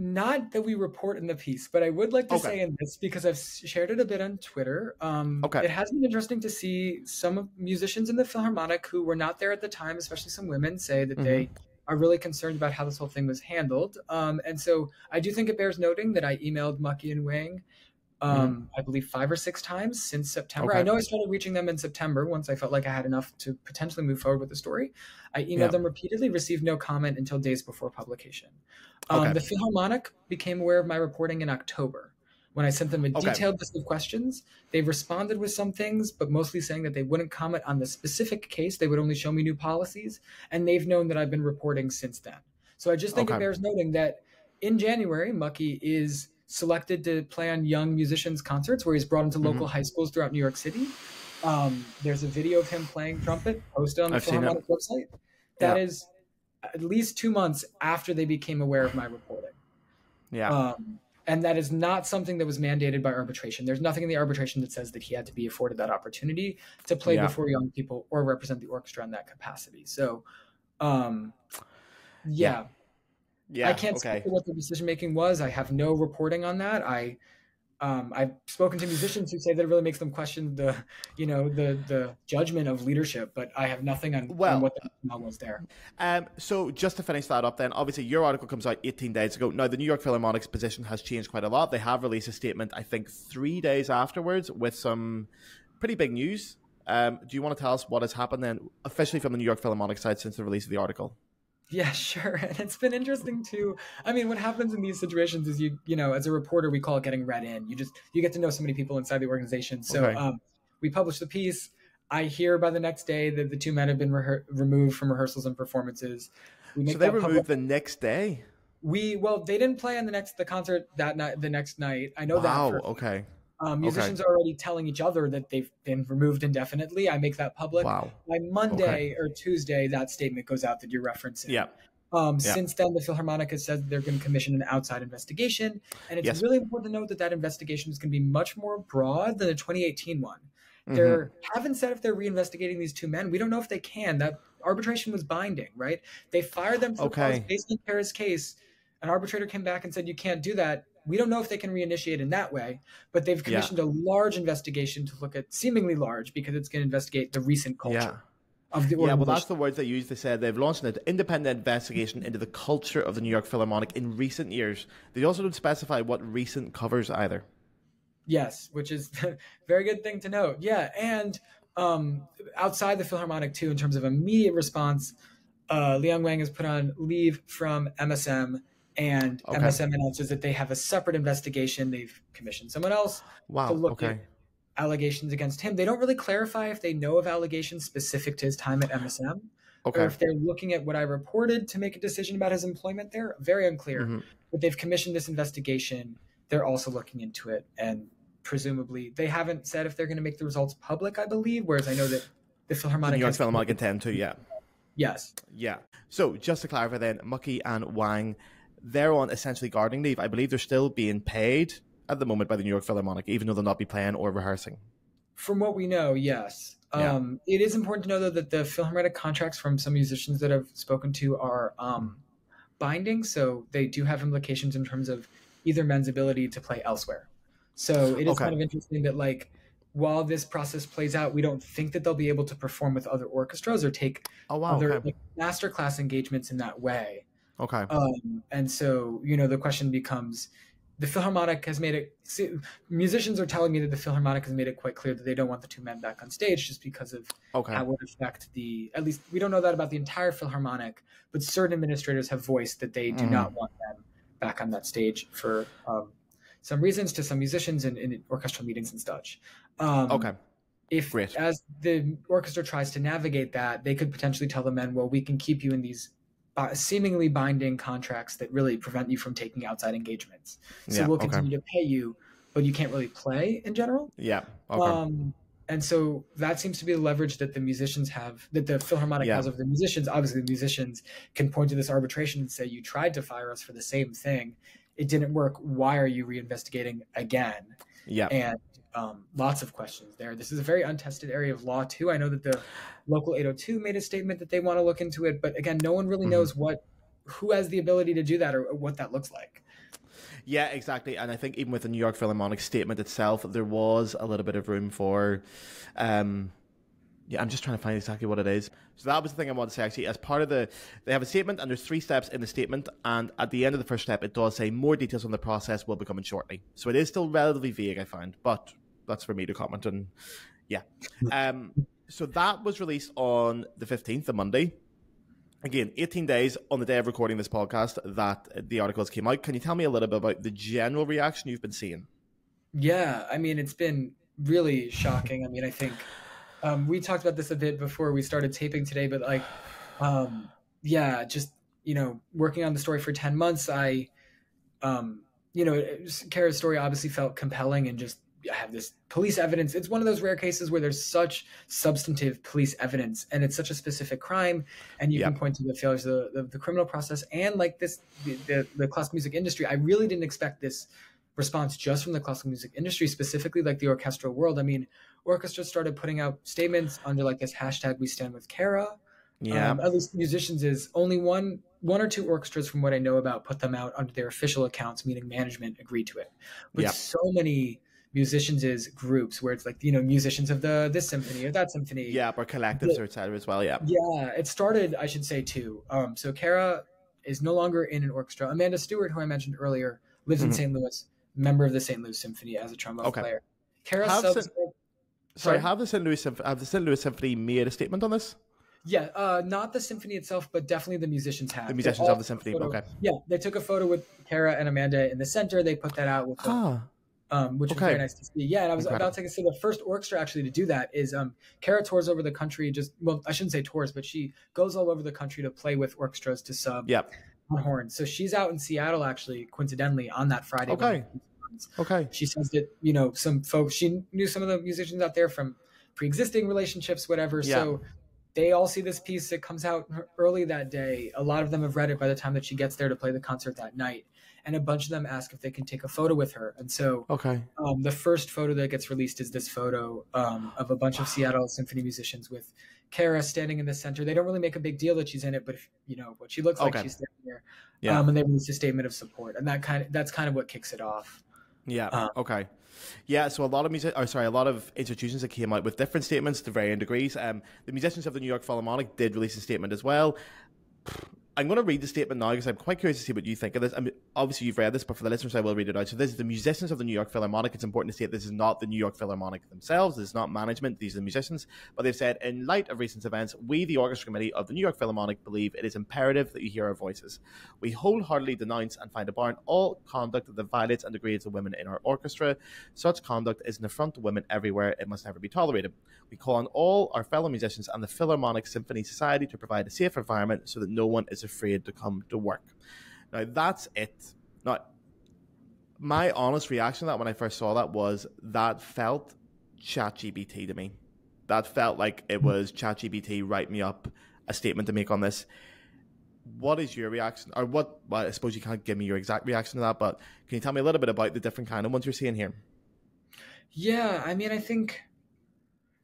Not that we report in the piece, but I would like to Okay. say in this because I've shared it a bit on Twitter. Um, Okay. It has been interesting to see some musicians in the Philharmonic who were not there at the time, especially some women, say that they are really concerned about how this whole thing was handled. Um, and so I do think it bears noting that I emailed Muckey and Wang, um, I believe five or six times since September. Okay. I know I started reaching them in September once I felt like I had enough to potentially move forward with the story. I emailed Yeah. them repeatedly, received no comment until days before publication. Um, Okay. The Philharmonic became aware of my reporting in October. When I sent them a Okay. detailed list of questions, they responded with some things, but mostly saying that they wouldn't comment on the specific case. They would only show me new policies, and they've known that I've been reporting since then. So I just think it bears noting that in January, Muckey is selected to play on young musicians' concerts where he's brought into local Mm-hmm. high schools throughout New York City. Um, there's a video of him playing trumpet posted on the I've seen it. Philharmonic website. That Yeah. is at least two months after they became aware of my reporting. Yeah. Um, and that is not something that was mandated by arbitration. There's nothing in the arbitration that says that he had to be afforded that opportunity to play Yeah. before young people or represent the orchestra in that capacity. So, um, yeah, yeah. I can't Okay. speak to what the decision making was. I have no reporting on that. I um, I've spoken to musicians who say that it really makes them question the, you know, the the judgment of leadership, but I have nothing on, Well, on what the email was there. Um, so just to finish that up, then obviously your article comes out 18 days ago. Now the New York Philharmonic's position has changed quite a lot. They have released a statement, I think, three days afterwards with some pretty big news. Um, do you want to tell us what has happened then, officially from the New York Philharmonic side since the release of the article? Yeah, *laughs* sure. And it's been interesting too. I mean, what happens in these situations is you, you know, as a reporter, we call it getting read in. You just you get to know so many people inside the organization. So Okay. um, we publish the piece. I hear by the next day that the two men have been rehe removed from rehearsals and performances. We So they removed public. the next day. We well, they didn't play on the next the concert that night. The next night, I know wow. that. For, okay. Um, musicians are already telling each other that they've been removed indefinitely. I make that public. Wow. By Monday or Tuesday, that statement goes out that you're referencing. Yeah. Um, Yeah. Since then, the Philharmonic has said they're going to commission an outside investigation, and it's Yes. really important to note that that investigation is going to be much more broad than the 2018 one. Mhm. They haven't said if they're reinvestigating these two men. We don't know if they can. That arbitration was binding, right? They fired them for the Okay. cause based on Paris case. An arbitrator came back and said you can't do that. We don't know if they can reinitiate in that way, but they've Yeah. commissioned a large investigation to look at seemingly large because it's going to investigate the recent culture Yeah. of the Yeah, well, that's the words they used. They said they've launched an independent investigation into the culture of the New York Philharmonic in recent years. They also don't specify what recent covers either. Yes, which is a *laughs* very good thing to note. Yeah, and um, outside the Philharmonic too, in terms of immediate response, uh, Liang Wang has put on leave from MSM, And Okay. MSM announces that they have a separate investigation. They've commissioned someone else Wow. to look Okay. at allegations against him. They don't really clarify if they know of allegations specific to his time at MSM or if they're looking at what I reported to make a decision about his employment there. Very unclear. Mhm. But they've commissioned this investigation. They're also looking into it. And presumably, they haven't said if they're going to make the results public, I believe. Whereas I know that the The Philharmonic. New York Philharmonic intend to, yeah. Yes. Yeah. So just to clarify then, Muckey and Wang, they're on essentially gardening leave. I believe they're still being paid at the moment by the New York Philharmonic, even though they'll not be playing or rehearsing. From what we know, yes. Yeah. Um, it is important to know though that the Philharmonic contracts from some musicians that I've spoken to are um, binding, so they do have implications in terms of either men's ability to play elsewhere. So it is Okay. kind of interesting that like while this process plays out, we don't think that they'll be able to perform with other orchestras or take Oh wow. other Okay. like, masterclass engagements in that way. Okay. Um, and so, you know, the question becomes the Philharmonic has made it, see, musicians are telling me that the Philharmonic has made it quite clear that they don't want the two men back on stage just because of Okay. how it would affect the, at least we don't know that about the entire Philharmonic, but certain administrators have voiced that they do Mhm. not want them back on that stage for um, some reasons to some musicians and in orchestral meetings and such. Um, Okay. if Great. as the orchestra tries to navigate that, they could potentially tell the men, well, we can keep you in these uh, seemingly binding contracts that really prevent you from taking outside engagements. So Yeah, we'll okay. continue to pay you, but you can't really play in general. Yeah. Okay. Um, and so that seems to be the leverage that the musicians have, that the Philharmonic Yeah. has over the musicians. Obviously, the musicians can point to this arbitration and say, "You tried to fire us for the same thing, it didn't work. Why are you reinvestigating again?" yeah. and um, lots of questions there. This is a very untested area of law too. I know that the local 802 made a statement that they want to look into it, but again, no one really Mhm. knows what who has the ability to do that or what that looks like. Yeah, exactly. And I think even with the New York Philharmonic statement itself, there was a little bit of room for. Um, yeah, I'm just trying to find exactly what it is. So that was the thing I wanted to say actually. As part of the, they have a statement, and there's three steps in the statement. And at the end of the first step, it does say more details on the process will be coming shortly. So it is still relatively vague, I find, but that's for me to comment on. Yeah. Um, so that was released on the 15th, the Monday. Again, 18 days on the day of recording this podcast that the articles came out. Can you tell me a little bit about the general reaction you've been seeing? Yeah, I mean, it's been really shocking. I mean, I think um, we talked about this a bit before we started taping today, but like, um, yeah, just you know, working on the story for ten months, I, um, you know, Cara's story obviously felt compelling and just have this police evidence. It's one of those rare cases where there's such substantive police evidence and it's such a specific crime, and you Yeah. can point to the failures of the, the, the criminal process and like this the, the the classical music industry. I really didn't expect this response just from the classical music industry, specifically like the orchestral world. I mean, orchestras started putting out statements under like this hashtag "We Stand with Cara." Yeah. Um, at least musicians is only one one or two orchestras from what I know about put them out under their official accounts, meaning management agreed to it. But Yeah. so many musicians is groups where it's like you know musicians of the this symphony or that symphony. yeah, or collectives or et cetera as well. Yeah. Yeah, it started, I should say, too. Um, so Cara is no longer in an orchestra. Amanda Stewart, who I mentioned earlier, lives in Mhm. St. Louis, member of the St. Louis Symphony as a trombone Okay. player. Cara subs- St. Sorry? Have the St. Louis have the St. Louis Symphony made a statement on this? yeah, uh, not the symphony itself, but definitely the musicians have. The musicians of the symphony. photo- Okay. Yeah, they took a photo with Cara and Amanda in the center. They put that out with the, Ah. Um, which was Okay. very nice to see. Yeah, and I was Incredible. about to say the first orchestra actually to do that is um, Cara tours over the country. Just well, I shouldn't say tours, but she goes all over the country to play with orchestras to sub Yeah. on horns. So she's out in Seattle actually, coincidentally, on that Friday. Okay. Okay. She says that you know some folks. She knew some of the musicians out there from pre-existing relationships, whatever. Yeah. So they all see this piece. It comes out early that day. A lot of them have read it by the time that she gets there to play the concert that night. And a bunch of them ask if they can take a photo with her. And so Okay. um, the first photo that gets released is this photo um, of a bunch of Seattle symphony musicians with Cara standing in the center. They don't really make a big deal that she's in it, but if, you know what she looks like, Okay. she's standing there. Yeah. Um, and they release a statement of support, and that kind of that's kind of what kicks it off. Yeah. Uh, okay. Yeah. So a lot of music, or sorry, a lot of institutions that came out with different statements to varying degrees. Um, the musicians of the New York Philharmonic did release a statement as well. I'm going to read the statement now because I'm quite curious to see what you think of this. I mean, obviously, you've read this, but for the listeners, I will read it out. So, this is the musicians of the New York Philharmonic. It's important to state this is not the New York Philharmonic themselves. This is not management. These are the musicians. But they've said, in light of recent events, we, the Orchestra Committee of the New York Philharmonic, believe it is imperative that you hear our voices. We wholeheartedly denounce and find abhorrent all conduct that violates and degrades the women in our orchestra. Such conduct is an affront to women everywhere. It must never be tolerated. We call on all our fellow musicians and the Philharmonic Symphony Society to provide a safe environment so that no one is afraid to come to work. Now, that's it. Now, my honest reaction to that when I first saw that was that felt ChatGPT to me. That felt like it was ChatGPT write me up a statement to make on this. What is your reaction, or what? Well, I suppose you can't give me your exact reaction to that, but can you tell me a little bit about the different kind of ones you're seeing here? Yeah, I mean, I think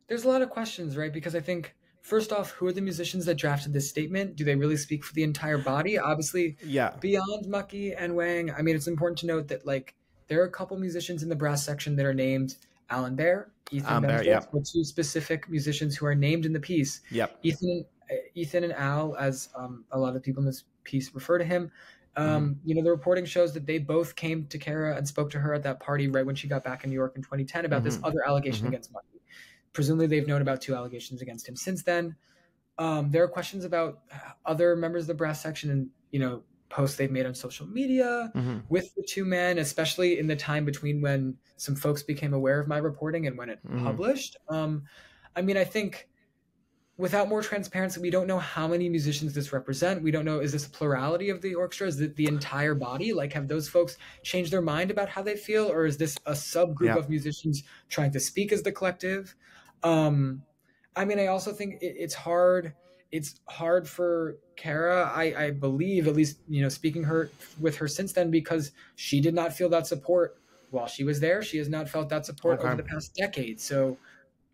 there's a lot of questions, right? Because I think first off, who are the musicians that drafted this statement? Do they really speak for the entire body? Obviously, yeah. Beyond Muckey and Wang, I mean, it's important to note that like there are a couple musicians in the brass section that are named Alan Baer, Ethan Baer, yeah. were two specific musicians who are named in the piece. Yep. Ethan, uh, Ethan and Al, as um, a lot of people in this piece refer to him. Um, You know, the reporting shows that they both came to Cara and spoke to her at that party right when she got back in New York in 2010 about this Mhm. other allegation Mhm. against Muckey. Presumably, they've known about two allegations against him since then. Um, there are questions about uh, other members of the brass section and you know posts they've made on social media Mm-hmm. with the two men, especially in the time between when some folks became aware of my reporting and when it Mhm. published. Um, I mean, I think without more transparency, we don't know how many musicians this represent. We don't know is this a plurality of the orchestra? Is it the entire body? Like, have those folks changed their mind about how they feel, or is this a subgroup Yeah. of musicians trying to speak as the collective? Um, I mean, I also think it, it's hard. It's hard for Cara, I, I believe, at least you know, speaking her with her since then, because she did not feel that support while she was there. She has not felt that support Okay. over the past decade. So,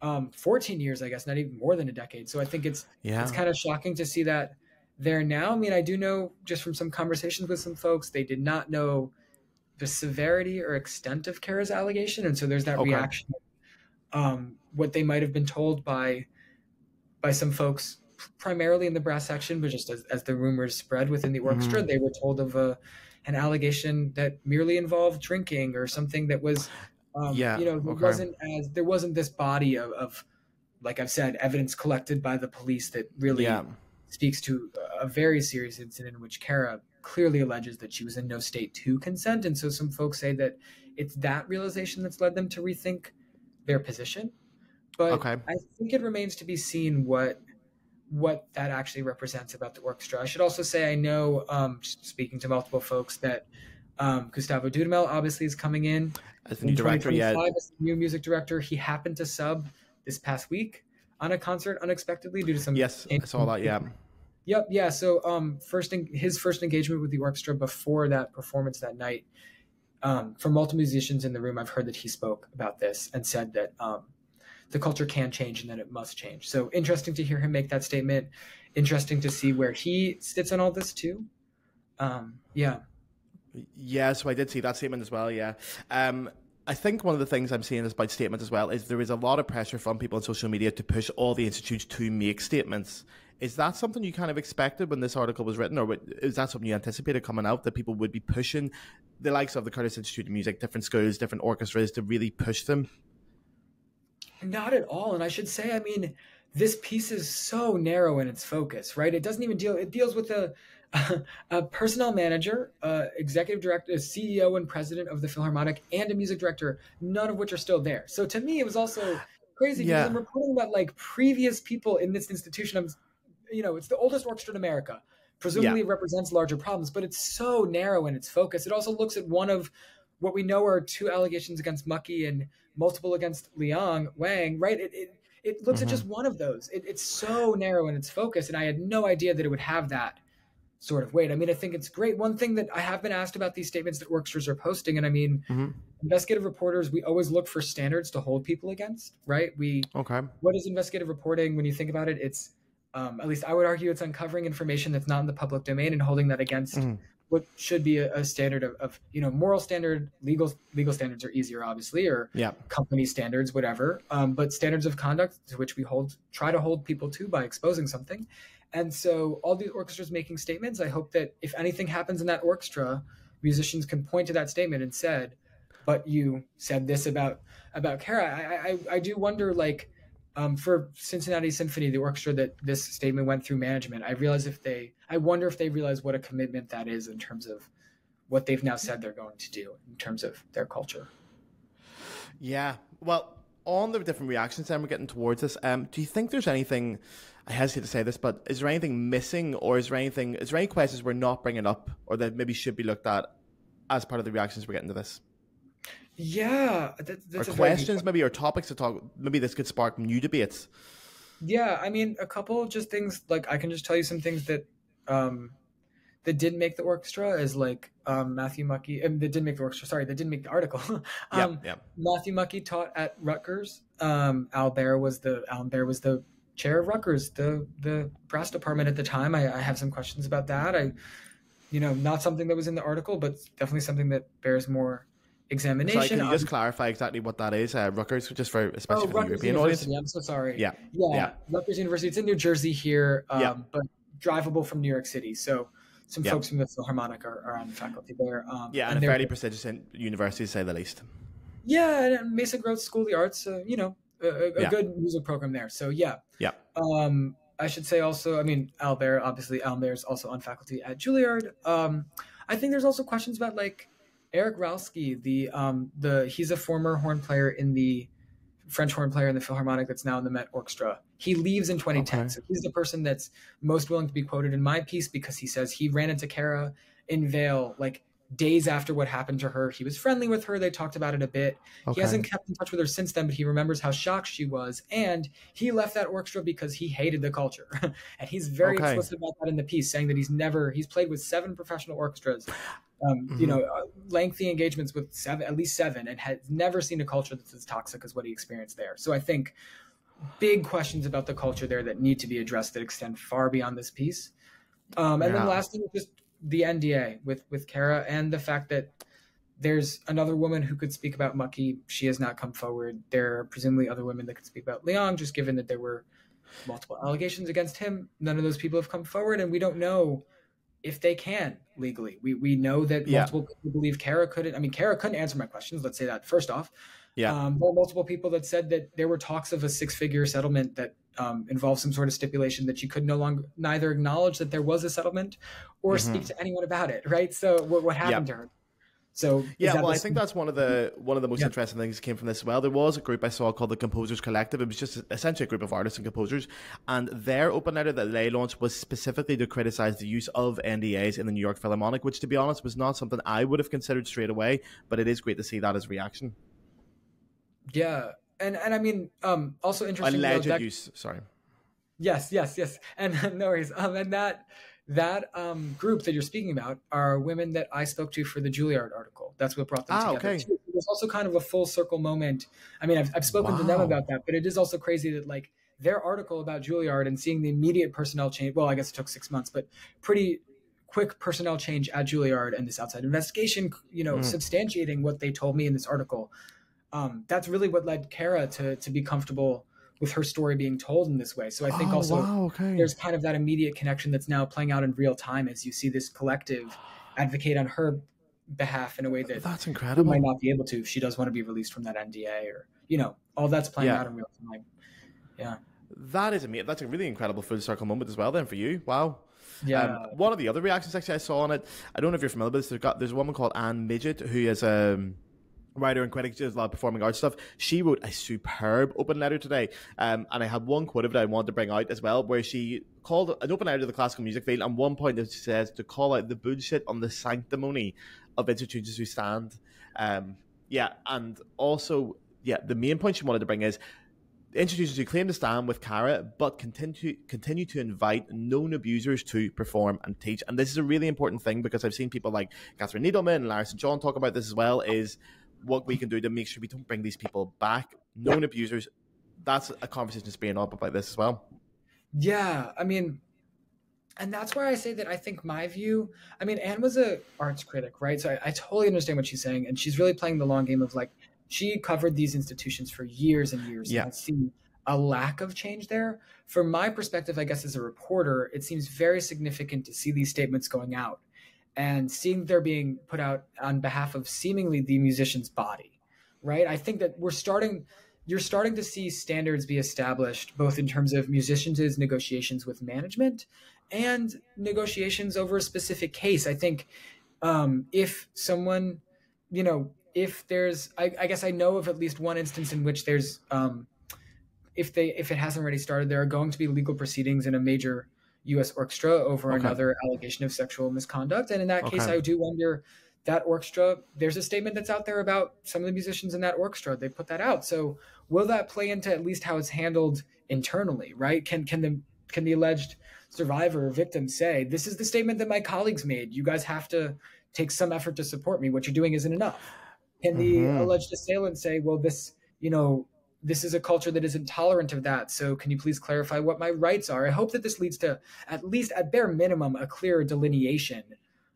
um, 14 years, I guess, not even more than a decade. So I think it's Yeah. it's kind of shocking to see that there now. I mean, I do know just from some conversations with some folks, they did not know the severity or extent of Cara's allegation, and so there's that Okay. reaction. Um, what they might have been told by by some folks, primarily in the brass section, but just as, as the rumors spread within the orchestra, Mhm. they were told of a an allegation that merely involved drinking or something that was, um, Yeah, you know, there okay. wasn't as there wasn't this body of, of, like I've said, evidence collected by the police that really Yeah. speaks to a very serious incident in which Cara clearly alleges that she was in no state to consent. And so some folks say that it's that realization that's led them to rethink their position. But Okay. I think it remains to be seen what what that actually represents about the orchestra. I should also say I know, um, speaking to multiple folks, that um, Gustavo Dudamel obviously is coming in As the new director, yeah. as the new music director. He happened to sub this past week on a concert unexpectedly due to some Yes, I saw that. Yeah. *clears throat* Yep, yeah. So, um, first en- his first engagement with the orchestra before that performance that night, um, from multiple musicians in the room, I've heard that he spoke about this and said that um, the culture can change and that it must change. So, interesting to hear him make that statement. Interesting to see where he sits on all this too. Um, yeah, Yeah, so I did see that statement as well. Yeah. Um, I think one of the things I'm seeing is by statements as well is there is a lot of pressure from people on social media to push all the institutes to make statements. Is that something you kind of expected when this article was written, or is that something you anticipated coming out that people would be pushing the likes of the Curtis Institute of Music, different schools, different orchestras to really push them? Not at all. And I should say, I mean, this piece is so narrow in its focus, right? It doesn't even deal, it deals with a, *laughs* a personnel manager, uh, executive director, CEO, and president of the Philharmonic, and a music director, none of which are still there. So to me, it was also crazy Yeah. because I'm reporting about like previous people in this institution. I'm, you know, it's the oldest orchestra in America. Presumably, it represents larger problems, but it's so narrow in its focus. It also looks at one of what we know are two allegations against Muckey and multiple against Liang Wang, right? It it, it looks Mhm. at just one of those. It, it's so narrow in its focus, and I had no idea that it would have that sort of weight. I mean, I think it's great. One thing that I have been asked about these statements that orchestras are posting, and I mean, Mhm. investigative reporters, we always look for standards to hold people against, right? We Okay. what is investigative reporting when you think about it it's um, at least i would argue it's uncovering information that's not in the public domain and holding that against Mhm. What should be a, a standard of, of, you know moral standard legal legal standards are easier obviously or yeah. company standards whatever. Um, but standards of conduct to which we hold try to hold people to by exposing something. And so all these orchestras making statements i hope that if anything happens in that orchestra musicians can point to that statement and said but you said this about about Cara. I i, I do wonder like um, for Cincinnati Symphony, the orchestra that this statement went through management, I realize if they, I wonder if they realize what a commitment that is in terms of what they've now said they're going to do in terms of their culture. Yeah. Well, on the different reactions then we're getting towards this, um, do you think there's anything, I hesitate to say this, but is there anything missing or is there anything, is there any questions we're not bringing up or that maybe should be looked at as part of the reactions we're getting to this? Yeah, that, that's or questions, maybe, or topics to talk. Maybe this could spark new debates. Yeah, I mean, a couple just things like I can just tell you some things that um, that didn't make the orchestra is like um, Matthew Muckey. Um, that didn't make the orchestra. Sorry, that didn't make the article. *laughs* um, yeah, yeah. Matthew Muckey taught at Rutgers. Um, Al Baer was the Alan Baer was the chair of Rutgers, the the brass department at the time. I, I have some questions about that. I, you know, not something that was in the article, but definitely something that bears more examination. Sorry, can you just clarify exactly what that is? Uh, Rutgers, just for especially oh, for Rutgers the European University. audience. I'm so sorry. Yeah. yeah, yeah, Rutgers University. It's in New Jersey here, um, yeah. but drivable from New York City. So some yeah. folks from the Philharmonic are, are on the faculty there. Um, yeah, and, and a fairly prestigious university, to say the least. Yeah, and Mason Gross School of the Arts. Uh, you know, a, a yeah. good music program there. So yeah. Yeah. Um, I should say also, I mean, Al Baer, obviously, Al Baer is also on faculty at Juilliard. Um, I think there's also questions about like Erik Ralske, the um, the he's a former horn player in the French horn player in the Philharmonic that's now in the Met Orchestra. He leaves in 2010, okay. so he's the person that's most willing to be quoted in my piece because he says he ran into Cara in Vail like days after what happened to her. He was friendly with her. They talked about it a bit. Okay. He hasn't kept in touch with her since then, but he remembers how shocked she was. And he left that orchestra because he hated the culture. *laughs* and he's very okay. explicit about that in the piece, saying that he's never, he's played with seven professional orchestras um, mm-hmm. you know, uh, lengthy engagements with seven, at least seven, and has never seen a culture that's as toxic as what he experienced there. So I think big questions about the culture there that need to be addressed that extend far beyond this piece. Um, and yeah. then lastly, just the NDA with with Cara and the fact that there's another woman who could speak about Muckey. She has not come forward. There are presumably other women that could speak about Liang, just given that there were multiple allegations against him. None of those people have come forward, and we don't know if they can legally. We we know that yeah. multiple people believe Cara couldn't. I mean, Cara couldn't answer my questions. Let's say that first off. Yeah. Um, there are multiple people that said that there were talks of a six-figure settlement that um, involved some sort of stipulation that she could no longer neither acknowledge that there was a settlement or mm-hmm. speak to anyone about it. Right. So what, what happened to her? So yeah, well, I think that's one of the one of the most yeah. interesting things that came from this as well. There was a group I saw called the Composers Collective. It was just essentially a group of artists and composers, and their open letter that they launched was specifically to criticize the use of NDAs in the New York Philharmonic, which, to be honest, was not something I would have considered straight away. But it is great to see that as reaction. Yeah, and and I mean, um, also interesting. Alleged that, use. Sorry. Yes, yes, yes, and *laughs* no worries. Um, and that that um, group that you're speaking about are women that I spoke to for the Juilliard article. That's what brought them ah, together. Okay. It was also kind of a full circle moment. I mean, I've, I've spoken wow. to them about that, but it is also crazy that like their article about Juilliard and seeing the immediate personnel change. Well, I guess it took six months, but pretty quick personnel change at Juilliard and this outside investigation, you know, mm. substantiating what they told me in this article. Um, that's really what led Cara to to be comfortable with her story being told in this way. So I think oh, also wow, okay. there's kind of that immediate connection that's now playing out in real time as you see this collective *gasps* advocate on her behalf in a way that that's incredible might not be able to if she does want to be released from that NDA or you know all that's playing yeah. out in real time. Yeah, that is amazing. That's a really incredible full circle moment as well. Then for you, wow. Yeah. Um, one of the other reactions actually I saw on it, I don't know if you're familiar with this. There's got there's a woman called Anne Midgette who is um writer and critic, does a lot of performing arts stuff. She wrote a superb open letter today, um, and I had one quote of it I wanted to bring out as well, where she called an open letter to the classical music field. And one point that she says to call out the bullshit on the sanctimony of institutions who stand. Um, yeah, and also, yeah, the main point she wanted to bring is institutions who claim to stand with Cara, but continue continue to invite known abusers to perform and teach. And this is a really important thing because I've seen people like Katherine Needleman and St. John talk about this as well. Is what we can do to make sure we don't bring these people back, known yeah. abusers. That's a conversation that's being up about this as well. Yeah, I mean, and that's why I say that I think my view. I mean, Anne was a arts critic, right? So I, I totally understand what she's saying, and she's really playing the long game of like she covered these institutions for years and years. Yeah. And see a lack of change there. From my perspective, I guess as a reporter, it seems very significant to see these statements going out and seeing they're being put out on behalf of seemingly the musician's body, right? I think that we're starting you're starting to see standards be established both in terms of musicians' negotiations with management and negotiations over a specific case. I think um, if someone, you know, if there's, I, I, guess I know of at least one instance in which there's, um, if they, if it hasn't already started, there are going to be legal proceedings in a major U.S. orchestra over okay. another allegation of sexual misconduct, and in that okay. case, I do wonder that orchestra. There's a statement that's out there about some of the musicians in that orchestra. They put that out. So will that play into at least how it's handled internally? Right? Can can the can the alleged survivor or victim say, "This is the statement that my colleagues made. You guys have to take some effort to support me. What you're doing isn't enough." Can the mm-hmm. alleged assailant say, "Well, this, you know, this is a culture that is intolerant of that. So can you please clarify what my rights are?" I hope that this leads to at least at bare minimum a clear delineation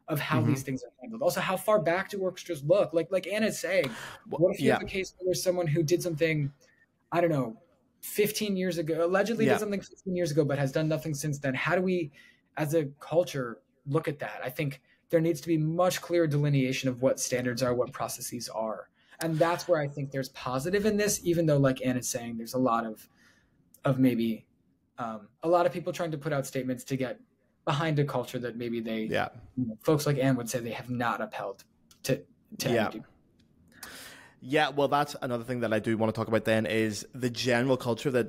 of how mm-hmm. these things are handled. Also, how far back do orchestras look? Like like Anna's saying, what if you yeah. have a case where there's someone who did something, I don't know, 15 years ago, allegedly yeah. did something 15 years ago, but has done nothing since then. How do we, as a culture, look at that? I think there needs to be much clearer delineation of what standards are, what processes are. And that's where I think there's positive in this, even though, like Anne Anna's saying, there's a lot of, of maybe um, a lot of people trying to put out statements to get behind a culture that maybe they, yeah, you know, folks like Anne would say they have not upheld to, to yeah. Yeah, well, that's another thing that I do want to talk about then is the general culture that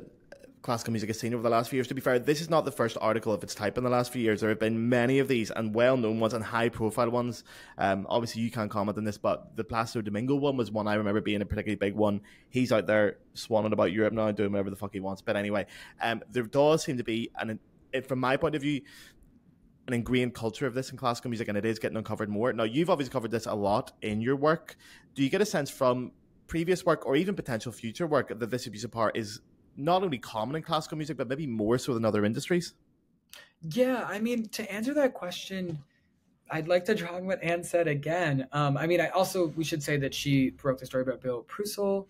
classical music has seen over the last few years. To be fair, this is not the first article of its type in the last few years. There have been many of these and well known ones and high profile ones. Um, obviously, you can't comment on this, but the Placido Domingo one was one I remember being a particularly big one. He's out there swanning about Europe now, doing whatever the fuck he wants. But anyway, um, there does seem to be, and from my point of view, an ingrained culture of this in classical music, and it is getting uncovered more. Now, you've obviously covered this a lot in your work. Do you get a sense from previous work or even potential future work that this abuse of power is not only common in classical music, but maybe more so than other industries? Yeah, I mean, to answer that question, I'd like to draw on what Anne said again. Um, I mean, I also we should say that she broke the story about Bill Preucil,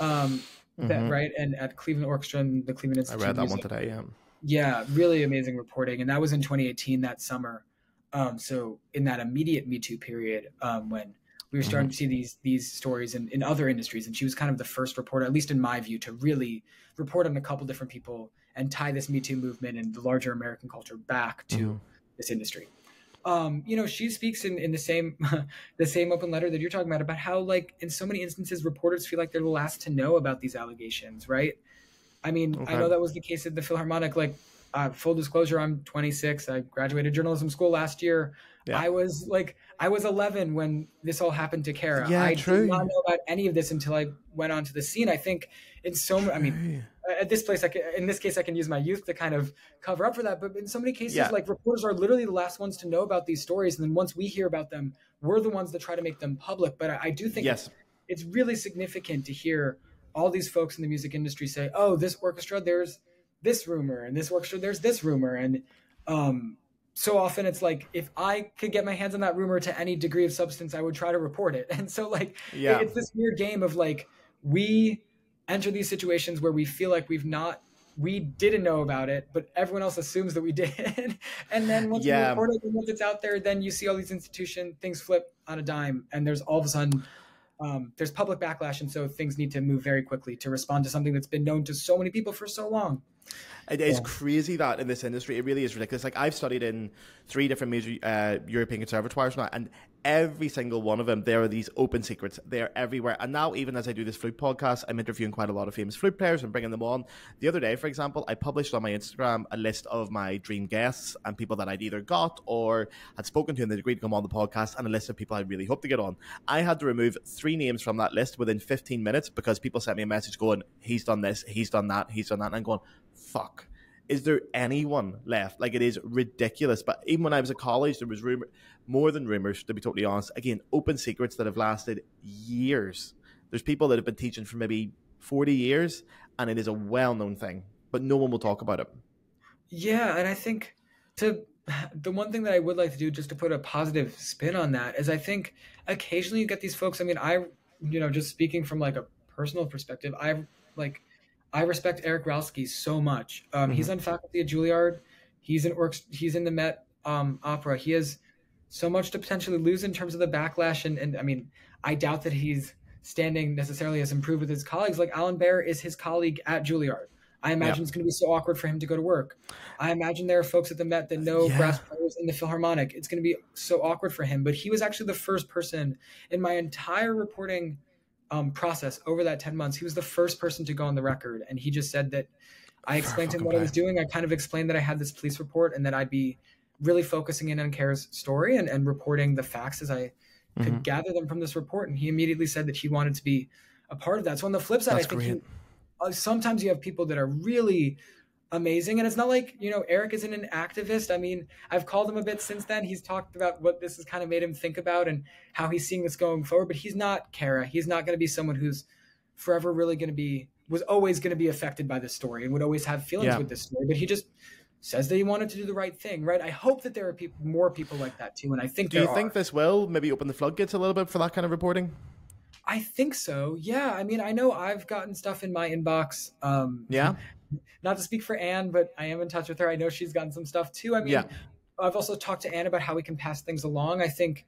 um, mm-hmm. that right, and at Cleveland Orchestra and the Cleveland Institute. I read that Music. one today. Yeah, yeah, really amazing reporting, and that was in 2018 that summer. Um, so in that immediate Me Too period, um, when we were starting mm-hmm. to see these these stories in, in other industries, and she was kind of the first reporter, at least in my view, to really report on a couple different people and tie this Me Too movement and the larger American culture back to mm-hmm. this industry. Um, you know, she speaks in, in the same *laughs* the same open letter that you're talking about about how like in so many instances reporters feel like they're the last to know about these allegations, right? I mean, okay. I know that was the case at the Philharmonic. Like, uh, full disclosure, I'm 26. I graduated journalism school last year. Yeah. I was like, I was 11 when this all happened to Cara. Yeah, I true. did not know about any of this until I went onto the scene. I think it's so. many, I mean, at this place, I can, in this case, I can use my youth to kind of cover up for that. But in so many cases, yeah. like reporters are literally the last ones to know about these stories, and then once we hear about them, we're the ones that try to make them public. But I, I do think yes. it's, it's really significant to hear all these folks in the music industry say, "Oh, this orchestra, there's this rumor, and this orchestra, there's this rumor," and um, so often it's like if I could get my hands on that rumor to any degree of substance, I would try to report it. *laughs* And so like, yeah. it's this weird game of like we enter these situations where we feel like we've not we didn't know about it, but everyone else assumes that we *laughs* did. and then once yeah. we report it and once it's out there, then you see all these institution things flip on a dime, and there's all of a sudden um, there's public backlash, and so things need to move very quickly to respond to something that's been known to so many people for so long. It is yeah. crazy that in this industry, it really is ridiculous. Like I've studied in three different major uh, European conservatoires now, and every single one of them, there are these open secrets. They're everywhere. And now, even as I do this flute podcast, I'm interviewing quite a lot of famous flute players and bringing them on. The other day, for example, I published on my Instagram a list of my dream guests and people that I'd either got or had spoken to and they'd agreed to come on the podcast, and a list of people I really hope to get on. I had to remove three names from that list within 15 minutes because people sent me a message going, "He's done this, he's done that, he's done that," and I'm going, "Fuck." Is there anyone left? Like it is ridiculous. But even when I was at college, there was rumor, more than rumors, to be totally honest. Again, open secrets that have lasted years. There's people that have been teaching for maybe 40 years, and it is a well-known thing, but no one will talk about it. Yeah, and I think to *sighs* the one thing that I would like to do, just to put a positive spin on that, is I think occasionally you get these folks. I mean, I, you know, just speaking from like a personal perspective, I've like, I respect Erik Ralske so much. Um, mm-hmm. He's on faculty at Juilliard. He's in works. He's in the Met um, Opera. He has so much to potentially lose in terms of the backlash, and and I mean, I doubt that he's standing necessarily as improved with his colleagues. Like Alan Baer is his colleague at Juilliard. I imagine yep. it's going to be so awkward for him to go to work. I imagine there are folks at the Met that know yeah. brass players in the Philharmonic. It's going to be so awkward for him. But he was actually the first person in my entire reporting um, process over that 10 months. He was the first person to go on the record. And he just said that I explained to him what I was doing. I kind of explained that I had this police report and that I'd be really focusing in on Cara's story and, and reporting the facts as I could mm-hmm. gather them from this report. And he immediately said that he wanted to be a part of that. So on the flip side, That's I think he, uh, sometimes you have people that are really amazing and it's not like you know Erik isn't an activist i mean i've called him a bit since then he's talked about what this has kind of made him think about and how he's seeing this going forward but he's not Cara he's not going to be someone who's forever really going to be was always going to be affected by this story and would always have feelings yeah. with this story but he just says that he wanted to do the right thing right i hope that there are people more people like that too and i think do you are. think this will maybe open the floodgates a little bit for that kind of reporting I think so. Yeah. I mean, I know I've gotten stuff in my inbox. Um, yeah. Not to speak for Anne, but I am in touch with her. I know she's gotten some stuff too. I mean, yeah. I've also talked to Anne about how we can pass things along. I think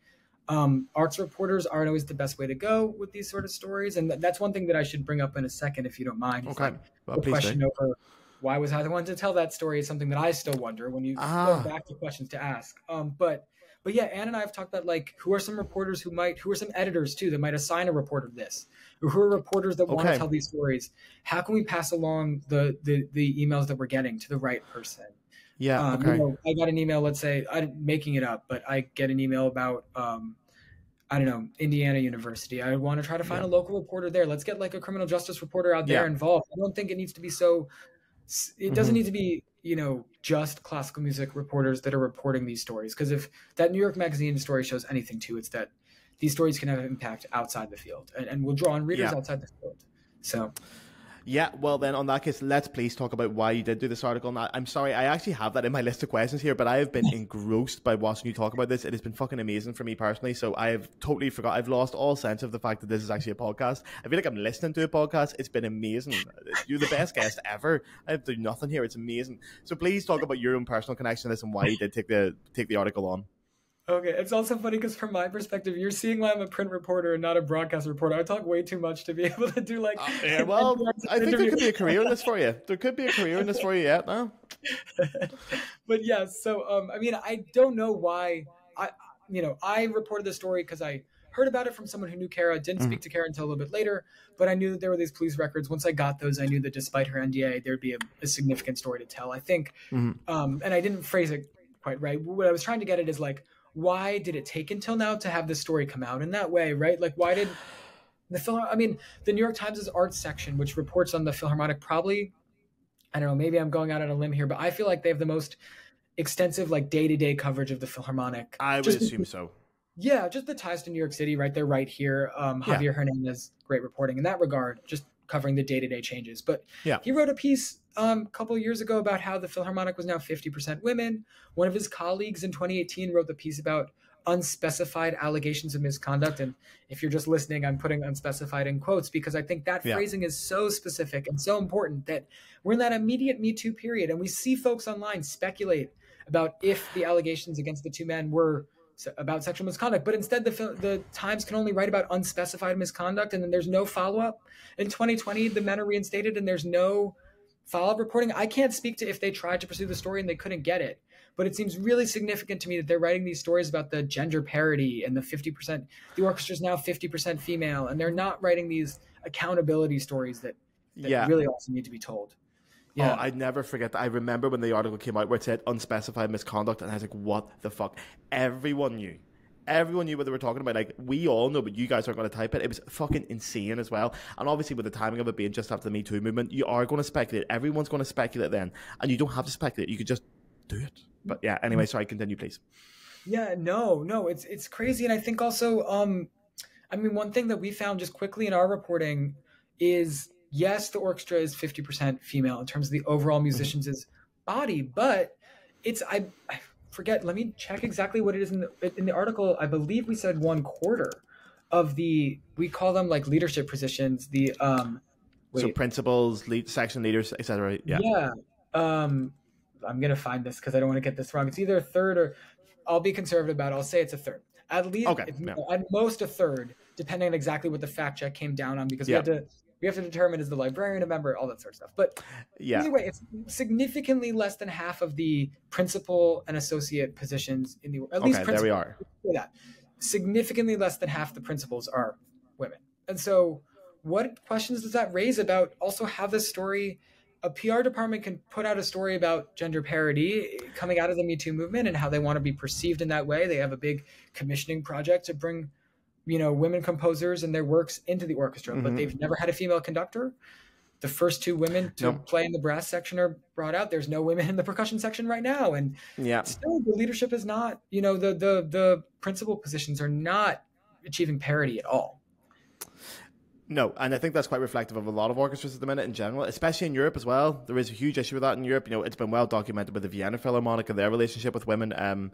um, arts reporters aren't always the best way to go with these sort of stories, and that's one thing that I should bring up in a second, if you don't mind. Okay. Like well, the question do. over why was I the one to tell that story is something that I still wonder when you ah. go back to questions to ask. Um, but but yeah, Anne and I have talked about like who are some reporters who might, who are some editors too that might assign a reporter this, who are reporters that okay. want to tell these stories. How can we pass along the the, the emails that we're getting to the right person? Yeah. Um, okay. You know, I got an email. Let's say I'm making it up, but I get an email about. Um, I don't know, Indiana University. I want to try to find yeah. a local reporter there. Let's get like a criminal justice reporter out there yeah. involved. I don't think it needs to be so. It doesn't mm-hmm. need to be you know just classical music reporters that are reporting these stories because if that new york magazine story shows anything too it's that these stories can have an impact outside the field and, and will draw on readers yeah. outside the field so yeah, well then, on that case, let's please talk about why you did do this article. Now, I'm sorry, I actually have that in my list of questions here, but I have been *laughs* engrossed by watching you talk about this. It has been fucking amazing for me personally. So I have totally forgot. I've lost all sense of the fact that this is actually a podcast. I feel like I'm listening to a podcast. It's been amazing. You're the best guest ever. I have to do nothing here. It's amazing. So please talk about your own personal connection to this and why you did take the take the article on. Okay, it's also funny because from my perspective, you're seeing why I'm a print reporter and not a broadcast reporter. I talk way too much to be *laughs* able to do like. Uh, yeah, *laughs* well, I think there could be a career in this *laughs* for you. There could be a career in this for you yet, no? but yeah, so um, I mean, I don't know why I, you know, I reported the story because I heard about it from someone who knew Cara. Didn't mm-hmm. speak to Cara until a little bit later, but I knew that there were these police records. Once I got those, I knew that despite her NDA, there'd be a, a significant story to tell. I think, mm-hmm. um, and I didn't phrase it quite right. What I was trying to get at is like why did it take until now to have this story come out in that way, right? Like, why did *sighs* the film? I mean, the New York Times' arts section, which reports on the Philharmonic, probably, I don't know, maybe I'm going out on a limb here, but I feel like they have the most extensive, like, day to day coverage of the Philharmonic. I would just assume so. Yeah, just the ties to New York City, right? They're right here. Um, Javier yeah. Hernandez, great reporting in that regard, just covering the day to day changes. But yeah. he wrote a piece um, a couple years ago about how the Philharmonic was now 50% women. One of his colleagues in 2018 wrote the piece about unspecified allegations of misconduct. And if you're just listening, I'm putting unspecified in quotes because I think that yeah. phrasing is so specific and so important that we're in that immediate Me Too period. And we see folks online speculate about if the allegations against the two men were about sexual misconduct, but instead the the Times can only write about unspecified misconduct, and then there's no follow up. In 2020, the men are reinstated, and there's no follow-up reporting. I can't speak to if they tried to pursue the story and they couldn't get it, but it seems really significant to me that they're writing these stories about the gender parity and the 50%. The orchestra is now 50% female, and they're not writing these accountability stories that, that yeah. really also need to be told. Oh, yeah. Oh, I never forget that. I remember when the article came out where it said unspecified misconduct, and I was like, "What the fuck?" Everyone knew Everyone knew what they were talking about. Like we all know, but you guys aren't going to type it. It was fucking insane as well. And obviously, with the timing of it being just after the Me Too movement, you are going to speculate. Everyone's going to speculate then, and you don't have to speculate. You could just do it. But yeah. Anyway, sorry. Continue, please. Yeah. No. No. It's it's crazy, and I think also, um, I mean, one thing that we found just quickly in our reporting is yes, the orchestra is fifty percent female in terms of the overall musicians' mm-hmm. body, but it's I forget. Let me check exactly what it is in the in the article. I believe we said one quarter of the we call them like leadership positions. The um, wait. so principals, lead, section leaders, etc. Yeah. Yeah. Um, I'm gonna find this because I don't want to get this wrong. It's either a third or I'll be conservative about it. I'll say it's a third. At least, okay, yeah. at most a third, depending on exactly what the fact check came down on, because yeah. we had to we have to determine is the librarian a member, all that sort of stuff. But yeah. either way, it's significantly less than half of the principal and associate positions in the at least okay, there we are. That significantly less than half the principals are women, and so what questions does that raise about also how this story? A PR department can put out a story about gender parity coming out of the Me Too movement and how they want to be perceived in that way. They have a big commissioning project to bring you know women composers and their works into the orchestra, mm-hmm. but they've never had a female conductor. The first two women to nope. play in the brass section are brought out. There's no women in the percussion section right now, and yeah, still the leadership is not. You know the the the principal positions are not achieving parity at all. No, and I think that's quite reflective of a lot of orchestras at the minute in general, especially in Europe as well. There is a huge issue with that in Europe. You know, it's been well documented with the Vienna Philharmonic and their relationship with women. Um,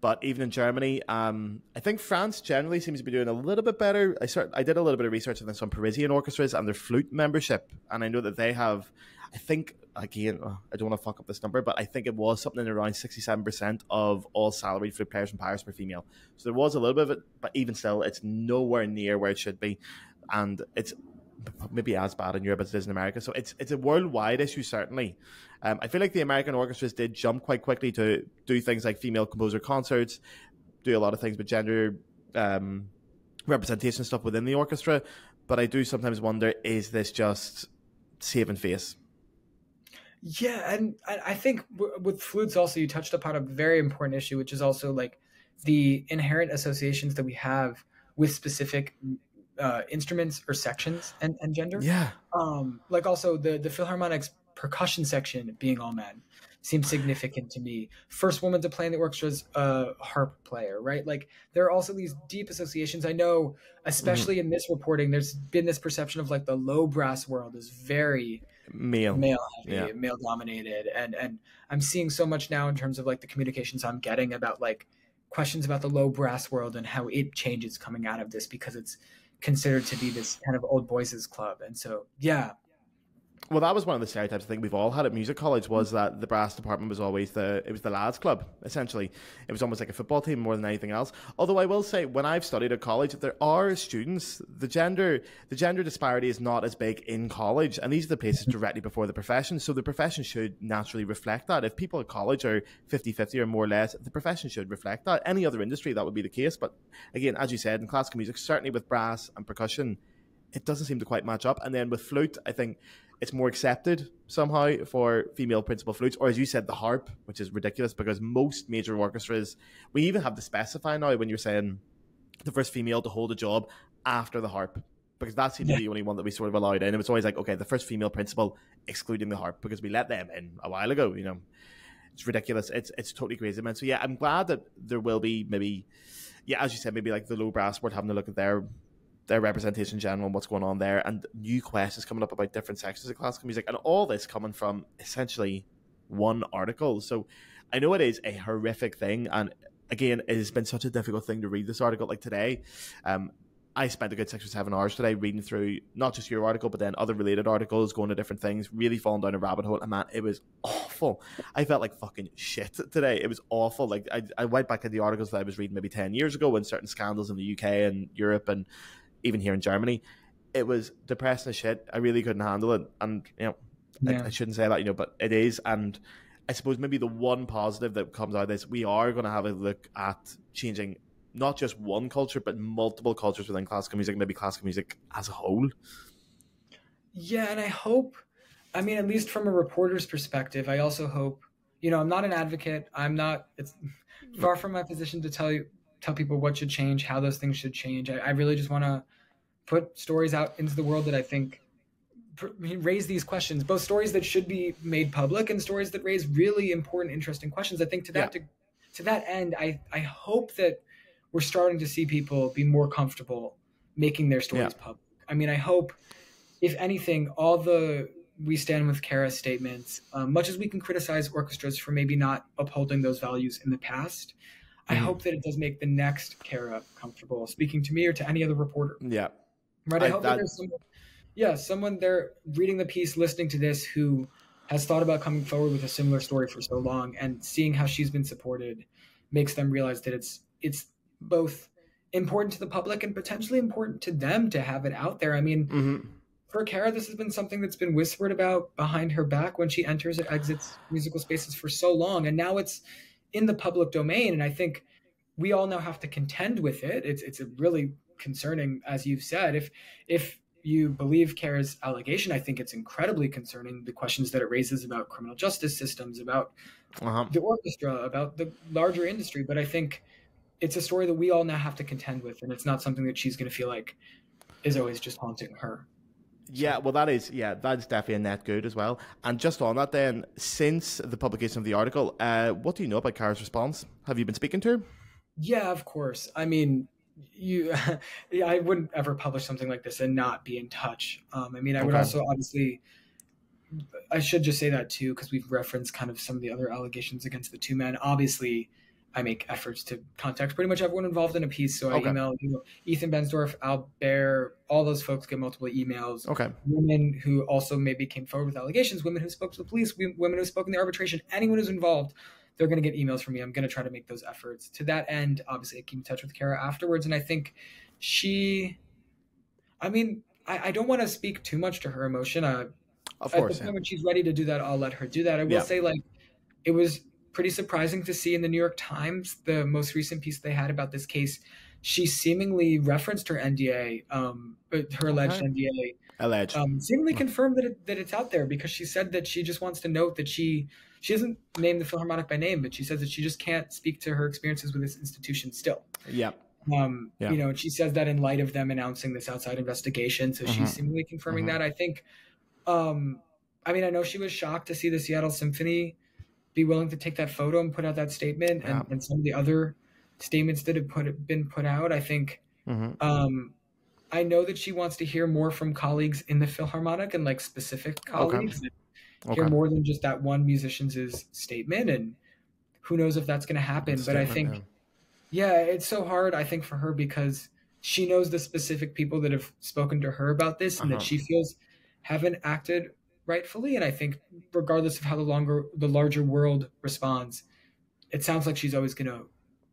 but even in Germany, um, I think France generally seems to be doing a little bit better. I start, I did a little bit of research on some Parisian orchestras and their flute membership, and I know that they have. I think again, oh, I don't want to fuck up this number, but I think it was something around sixty-seven percent of all salaried flute players in Paris were female. So there was a little bit of it, but even still, it's nowhere near where it should be, and it's maybe as bad in Europe as it is in America. So it's it's a worldwide issue certainly. Um, I feel like the American orchestras did jump quite quickly to do things like female composer concerts, do a lot of things with gender um, representation stuff within the orchestra. But I do sometimes wonder: is this just saving face? Yeah, and I think with flutes also you touched upon a very important issue, which is also like the inherent associations that we have with specific uh, instruments or sections and, and gender. Yeah. Um, like also the the Philharmonic's percussion section being all men seems significant to me. First woman to play in the orchestra's a harp player, right? Like there are also these deep associations. I know, especially mm-hmm. in this reporting, there's been this perception of like the low brass world is very male, male heavy, yeah. male dominated, and and I'm seeing so much now in terms of like the communications I'm getting about like questions about the low brass world and how it changes coming out of this because it's considered to be this kind of old boys' club. And so, yeah, well, that was one of the stereotypes I think we've all had at music college was mm. that the brass department was always the it was the lads club essentially. It was almost like a football team more than anything else. Although I will say, when I've studied at college, there are students the gender the gender disparity is not as big in college, and these are the places directly before the profession. So the profession should naturally reflect that. If people at college are 50-50 or more or less, the profession should reflect that. Any other industry that would be the case, but again, as you said, in classical music, certainly with brass and percussion, it doesn't seem to quite match up. And then with flute, I think it's more accepted somehow for female principal flutes, or as you said, the harp, which is ridiculous because most major orchestras, we even have to specify now when you're saying the first female to hold a job after the harp, because that seemed yeah. to be the only one that we sort of allowed in. It was always like, okay, the first female principal, excluding the harp, because we let them in a while ago, you know. It's ridiculous. It's it's totally crazy, man. So yeah, I'm glad that there will be maybe, yeah, as you said, maybe like the low brass board having a look at their their representation in general and what's going on there, and new questions coming up about different sections of classical music, and all this coming from essentially one article. So I know it is a horrific thing, and again, it has been such a difficult thing to read this article. Like today, um, I spent a good six or seven hours today reading through not just your article, but then other related articles, going to different things, really falling down a rabbit hole. And man, it was awful. I felt like fucking shit today. It was awful. Like I, I went back to the articles that I was reading maybe 10 years ago when certain scandals in the UK and Europe and even here in Germany, it was depressing as shit. I really couldn't handle it, and you know, yeah. I, I, shouldn't say that, you know, but it is. And I suppose maybe the one positive that comes out of this, we are going to have a look at changing not just one culture, but multiple cultures within classical music, maybe classical music as a whole. Yeah, and I hope. I mean, at least from a reporter's perspective, I also hope. You know, I'm not an advocate. I'm not. It's far from my position to tell you tell people what should change, how those things should change. I, I really just want to put stories out into the world that I think raise these questions, both stories that should be made public and stories that raise really important, interesting questions. I think to that yeah. to, to that end, I I hope that we're starting to see people be more comfortable making their stories yeah. public. I mean, I hope, if anything, all the we stand with Cara's statements. Um, much as we can criticize orchestras for maybe not upholding those values in the past, I Mhm. hope that it does make the next Cara comfortable speaking to me or to any other reporter. Yeah. Right. I, I- hope that- there's someone, yeah, someone there reading the piece, listening to this, who has thought about coming forward with a similar story for so long, and seeing how she's been supported, makes them realize that it's it's both important to the public and potentially important to them to have it out there. I mean, hmm for Cara, this has been something that's been whispered about behind her back when she enters and exits musical spaces for so long, and now it's in the public domain. And I think we all now have to contend with it. It's it's a really concerning, as you've said. If if you believe Cara's allegation, I think it's incredibly concerning. The questions that it raises about criminal justice systems, about Uh-huh. the orchestra, about the larger industry. But I think it's a story that we all now have to contend with, and it's not something that she's going to feel like is always just haunting her. Yeah, well, that is yeah, that's definitely a net good as well. And just on that, then, since the publication of the article, uh, what do you know about Cara's response? Have you been speaking to her? Yeah, of course. I mean, you, *laughs* I wouldn't ever publish something like this and not be in touch. Um, I mean, I would also obviously, I should just say that too, because we've referenced kind of some of the other allegations against the two men. Obviously, I make efforts to contact pretty much everyone involved in a piece. So I Okay. email you know, Ethan Bensdorf, Al Bear, all those folks get multiple emails. Okay. Women who also maybe came forward with allegations, women who spoke to the police, women who spoke in the arbitration, anyone who's involved, they're going to get emails from me. I'm going to try to make those efforts. To that end, obviously, I keep in touch with Cara afterwards. And I think she, I mean, I, I don't want to speak too much to her emotion. Uh, Of at course. the Yeah. point when she's ready to do that, I'll let her do that. I will Yeah. say, like, it was pretty surprising to see in the New York Times the most recent piece they had about this case. She seemingly referenced her NDA, um, her alleged Okay. NDA, Alleged. um, seemingly confirmed that it, that it's out there because she said that she just wants to note that she she doesn't name the Philharmonic by name, but she says that she just can't speak to her experiences with this institution still. yeah. Um, Yeah. You know, and she says that in light of them announcing this outside investigation. So Mhm. she's seemingly confirming Mhm. that. I think, um, I mean, I know she was shocked to see the Seattle Symphony be willing to take that photo and put out that statement Yeah. and, and some of the other statements that have put been put out. I think, hmm um, I know that she wants to hear more from colleagues in the Philharmonic and like specific colleagues. and Okay. Hear more than just that one musician's statement, and who knows if that's going to happen. But I think yeah, it's so hard, I think, for her because she knows the specific people that have spoken to her about this and Uh-huh. that she feels haven't acted rightfully. And I think, regardless of how the longer the larger world responds, it sounds like she's always gonna,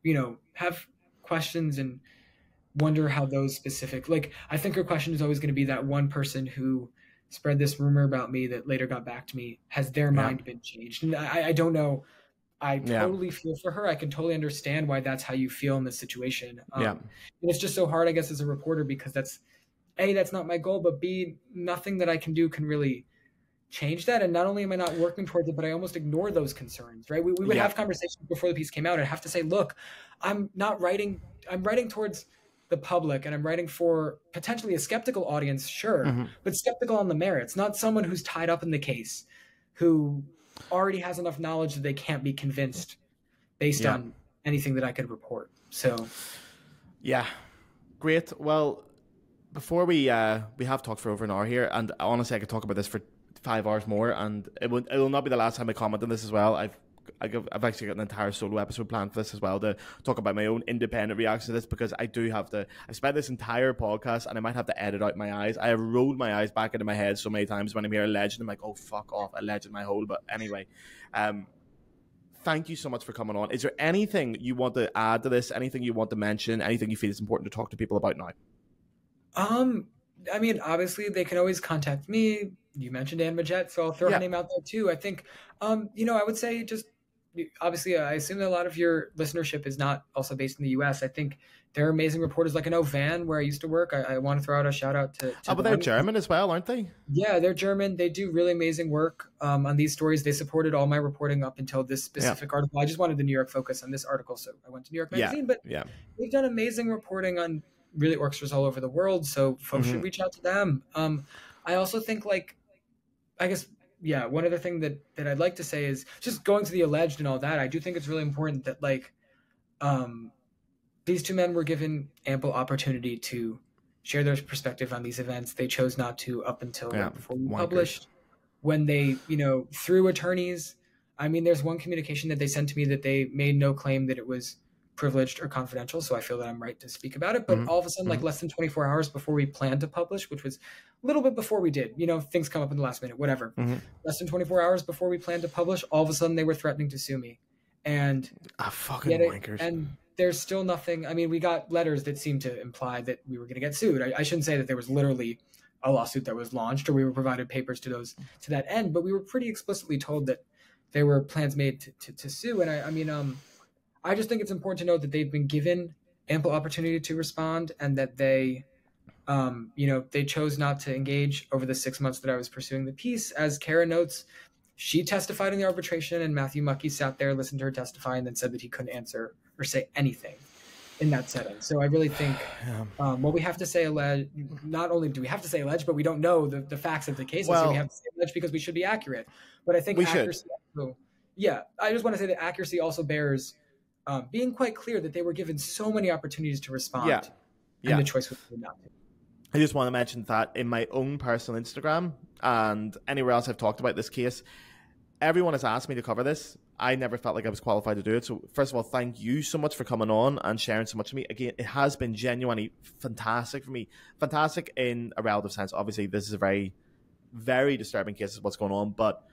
you know, have questions and wonder how those specific like I think her question is always gonna be that one person who spread this rumor about me that later got back to me. Has their Yeah. mind been changed? And I, I don't know. I Yeah. totally feel for her. I can totally understand why that's how you feel in this situation. Um, Yeah. And it's just so hard, I guess, as a reporter because that's a that's not my goal, but b nothing that I can do can really change that. And not only am I not working towards it, but I almost ignore those concerns. Right? We, we would Yeah. have conversations before the piece came out. and have to say, look, I'm not writing. I'm writing towards the public, and I'm writing for potentially a skeptical audience, sure, Mhm. but skeptical on the merits, not someone who's tied up in the case, who already has enough knowledge that they can't be convinced based Yeah. on anything that I could report. So Yeah, great. Well, before we uh, we have talked for over an hour here, and honestly, I could talk about this for five hours more, and it will it will not be the last time I comment on this as well. I've I I've actually got an entire solo episode planned for this as well to talk about my own independent reaction to this because I do have to. I've spent this entire podcast and I might have to edit out my eyes. I have rolled my eyes back into my head so many times when I'm here a legend. I'm like, oh fuck off, a legend my hole. But anyway, um, thank you so much for coming on. Is there anything you want to add to this? Anything you want to mention? Anything you feel is important to talk to people about now? Um, I mean, obviously they can always contact me. You mentioned Anne Midgette, so I'll throw Yeah. her name out there too. I think, um, you know, I would say just obviously, I assume that a lot of your listenership is not also based in the U.S. I think there are amazing reporters like I know Van, where I used to work. I, I want to throw out a shout out to. to Oh, but they're. German as well, aren't they? Yeah, they're German. They do really amazing work um, on these stories. They supported all my reporting up until this specific article. I just wanted the New York focus on this article, so I went to New York Yeah. Magazine. But Yeah. they've done amazing reporting on really orchestras all over the world, so folks Mhm. should reach out to them. Um, I also think like, I guess yeah, one other thing that that I'd like to say is just going to the alleged and all that. I do think it's really important that like, um, these two men were given ample opportunity to share their perspective on these events. They chose not to up until Yeah, right before we published. when they, you know, through attorneys. I mean, there's one communication that they sent to me that they made no claim that it was privileged or confidential, so I feel that I'm right to speak about it. But mm-hmm. all of a sudden, like mm-hmm. less than 24 hours before we planned to publish, which was a little bit before we did, you know, things come up in the last minute, whatever. Mm-hmm. Less than 24 hours before we planned to publish, all of a sudden they were threatening to sue me, and ah, fucking wankers. And there's still nothing. I mean, we got letters that seemed to imply that we were going to get sued. I, I shouldn't say that there was literally a lawsuit that was launched or we were provided papers to those to that end, but we were pretty explicitly told that there were plans made to, to, to sue. And I, I mean, um, I just think it's important to note that they've been given ample opportunity to respond and that they, um, you know, they chose not to engage over the six months that I was pursuing the piece. As Cara notes, she testified in the arbitration, and Matthew Muckey sat there, listened to her testify, and then said that he couldn't answer or say anything in that setting. So I really think yeah. um, what we have to say alleged, not only do we have to say alleged, but we don't know the, the facts of the case. Well, so we have to say alleged because we should be accurate. But I think we accuracy should. Also, yeah, I just want to say that accuracy also bears um, being quite clear that they were given so many opportunities to respond. Yeah. And yeah. the choice was not. I just want to mention that in my own personal Instagram and anywhere else I've talked about this case, everyone has asked me to cover this. I never felt like I was qualified to do it. So, first of all, thank you so much for coming on and sharing so much with me. Again, it has been genuinely fantastic for me. Fantastic in a relative sense. Obviously, this is a very, very disturbing case of what's going on, but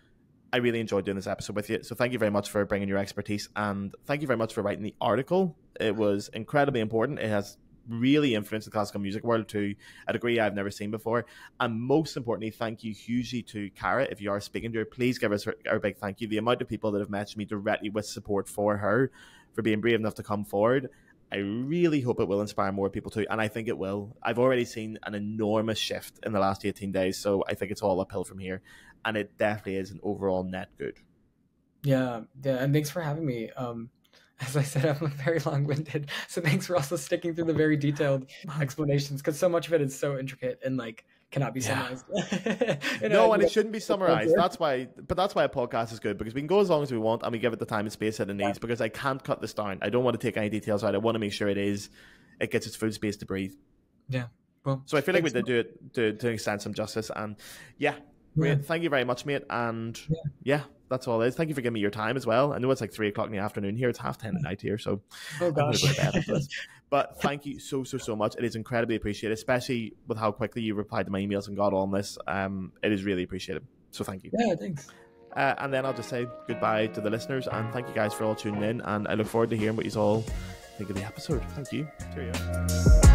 I really enjoyed doing this episode with you. So thank you very much for bringing your expertise and thank you very much for writing the article. It was incredibly important. It has really influenced the classical music world to a degree I've never seen before. And most importantly, thank you hugely to Cara. If you are speaking to her, please give us a big thank you. The amount of people that have messaged me directly with support for her, for being brave enough to come forward. I really hope it will inspire more people too, and I think it will. I've already seen an enormous shift in the last 18 days, so I think it's all uphill from here and it definitely is an overall net good. Yeah, yeah, and thanks for having me. Um, *laughs* as I said, I'm very long-winded, so thanks for also sticking through the very detailed *laughs* explanations because so much of it is so intricate and like cannot be summarized. *laughs* Yeah. no, and it shouldn't be summarized. That's why, but that's why a podcast is good because we can go as long as we want and we give it the time and space that it needs. Yeah. Because I can't cut this down. I don't want to take any details out. I want to make sure it is, it gets its full space to breathe. Yeah. Well, so I feel like we did do it to to extend some justice, and yeah, Great. Yeah. Thank you very much, mate. And yeah. yeah. that's all it is. Thank you for giving me your time as well. I know it's like three o'clock in the afternoon here. It's half ten at night here, so oh gosh. *laughs* but thank you so so so much. It is incredibly appreciated, especially with how quickly you replied to my emails and got on this. Um, it is really appreciated. So thank you. Yeah, thanks. Uh, and then I'll just say goodbye to the listeners and thank you guys for all tuning in. And I look forward to hearing what you all think of the episode. Thank you. Cheerio.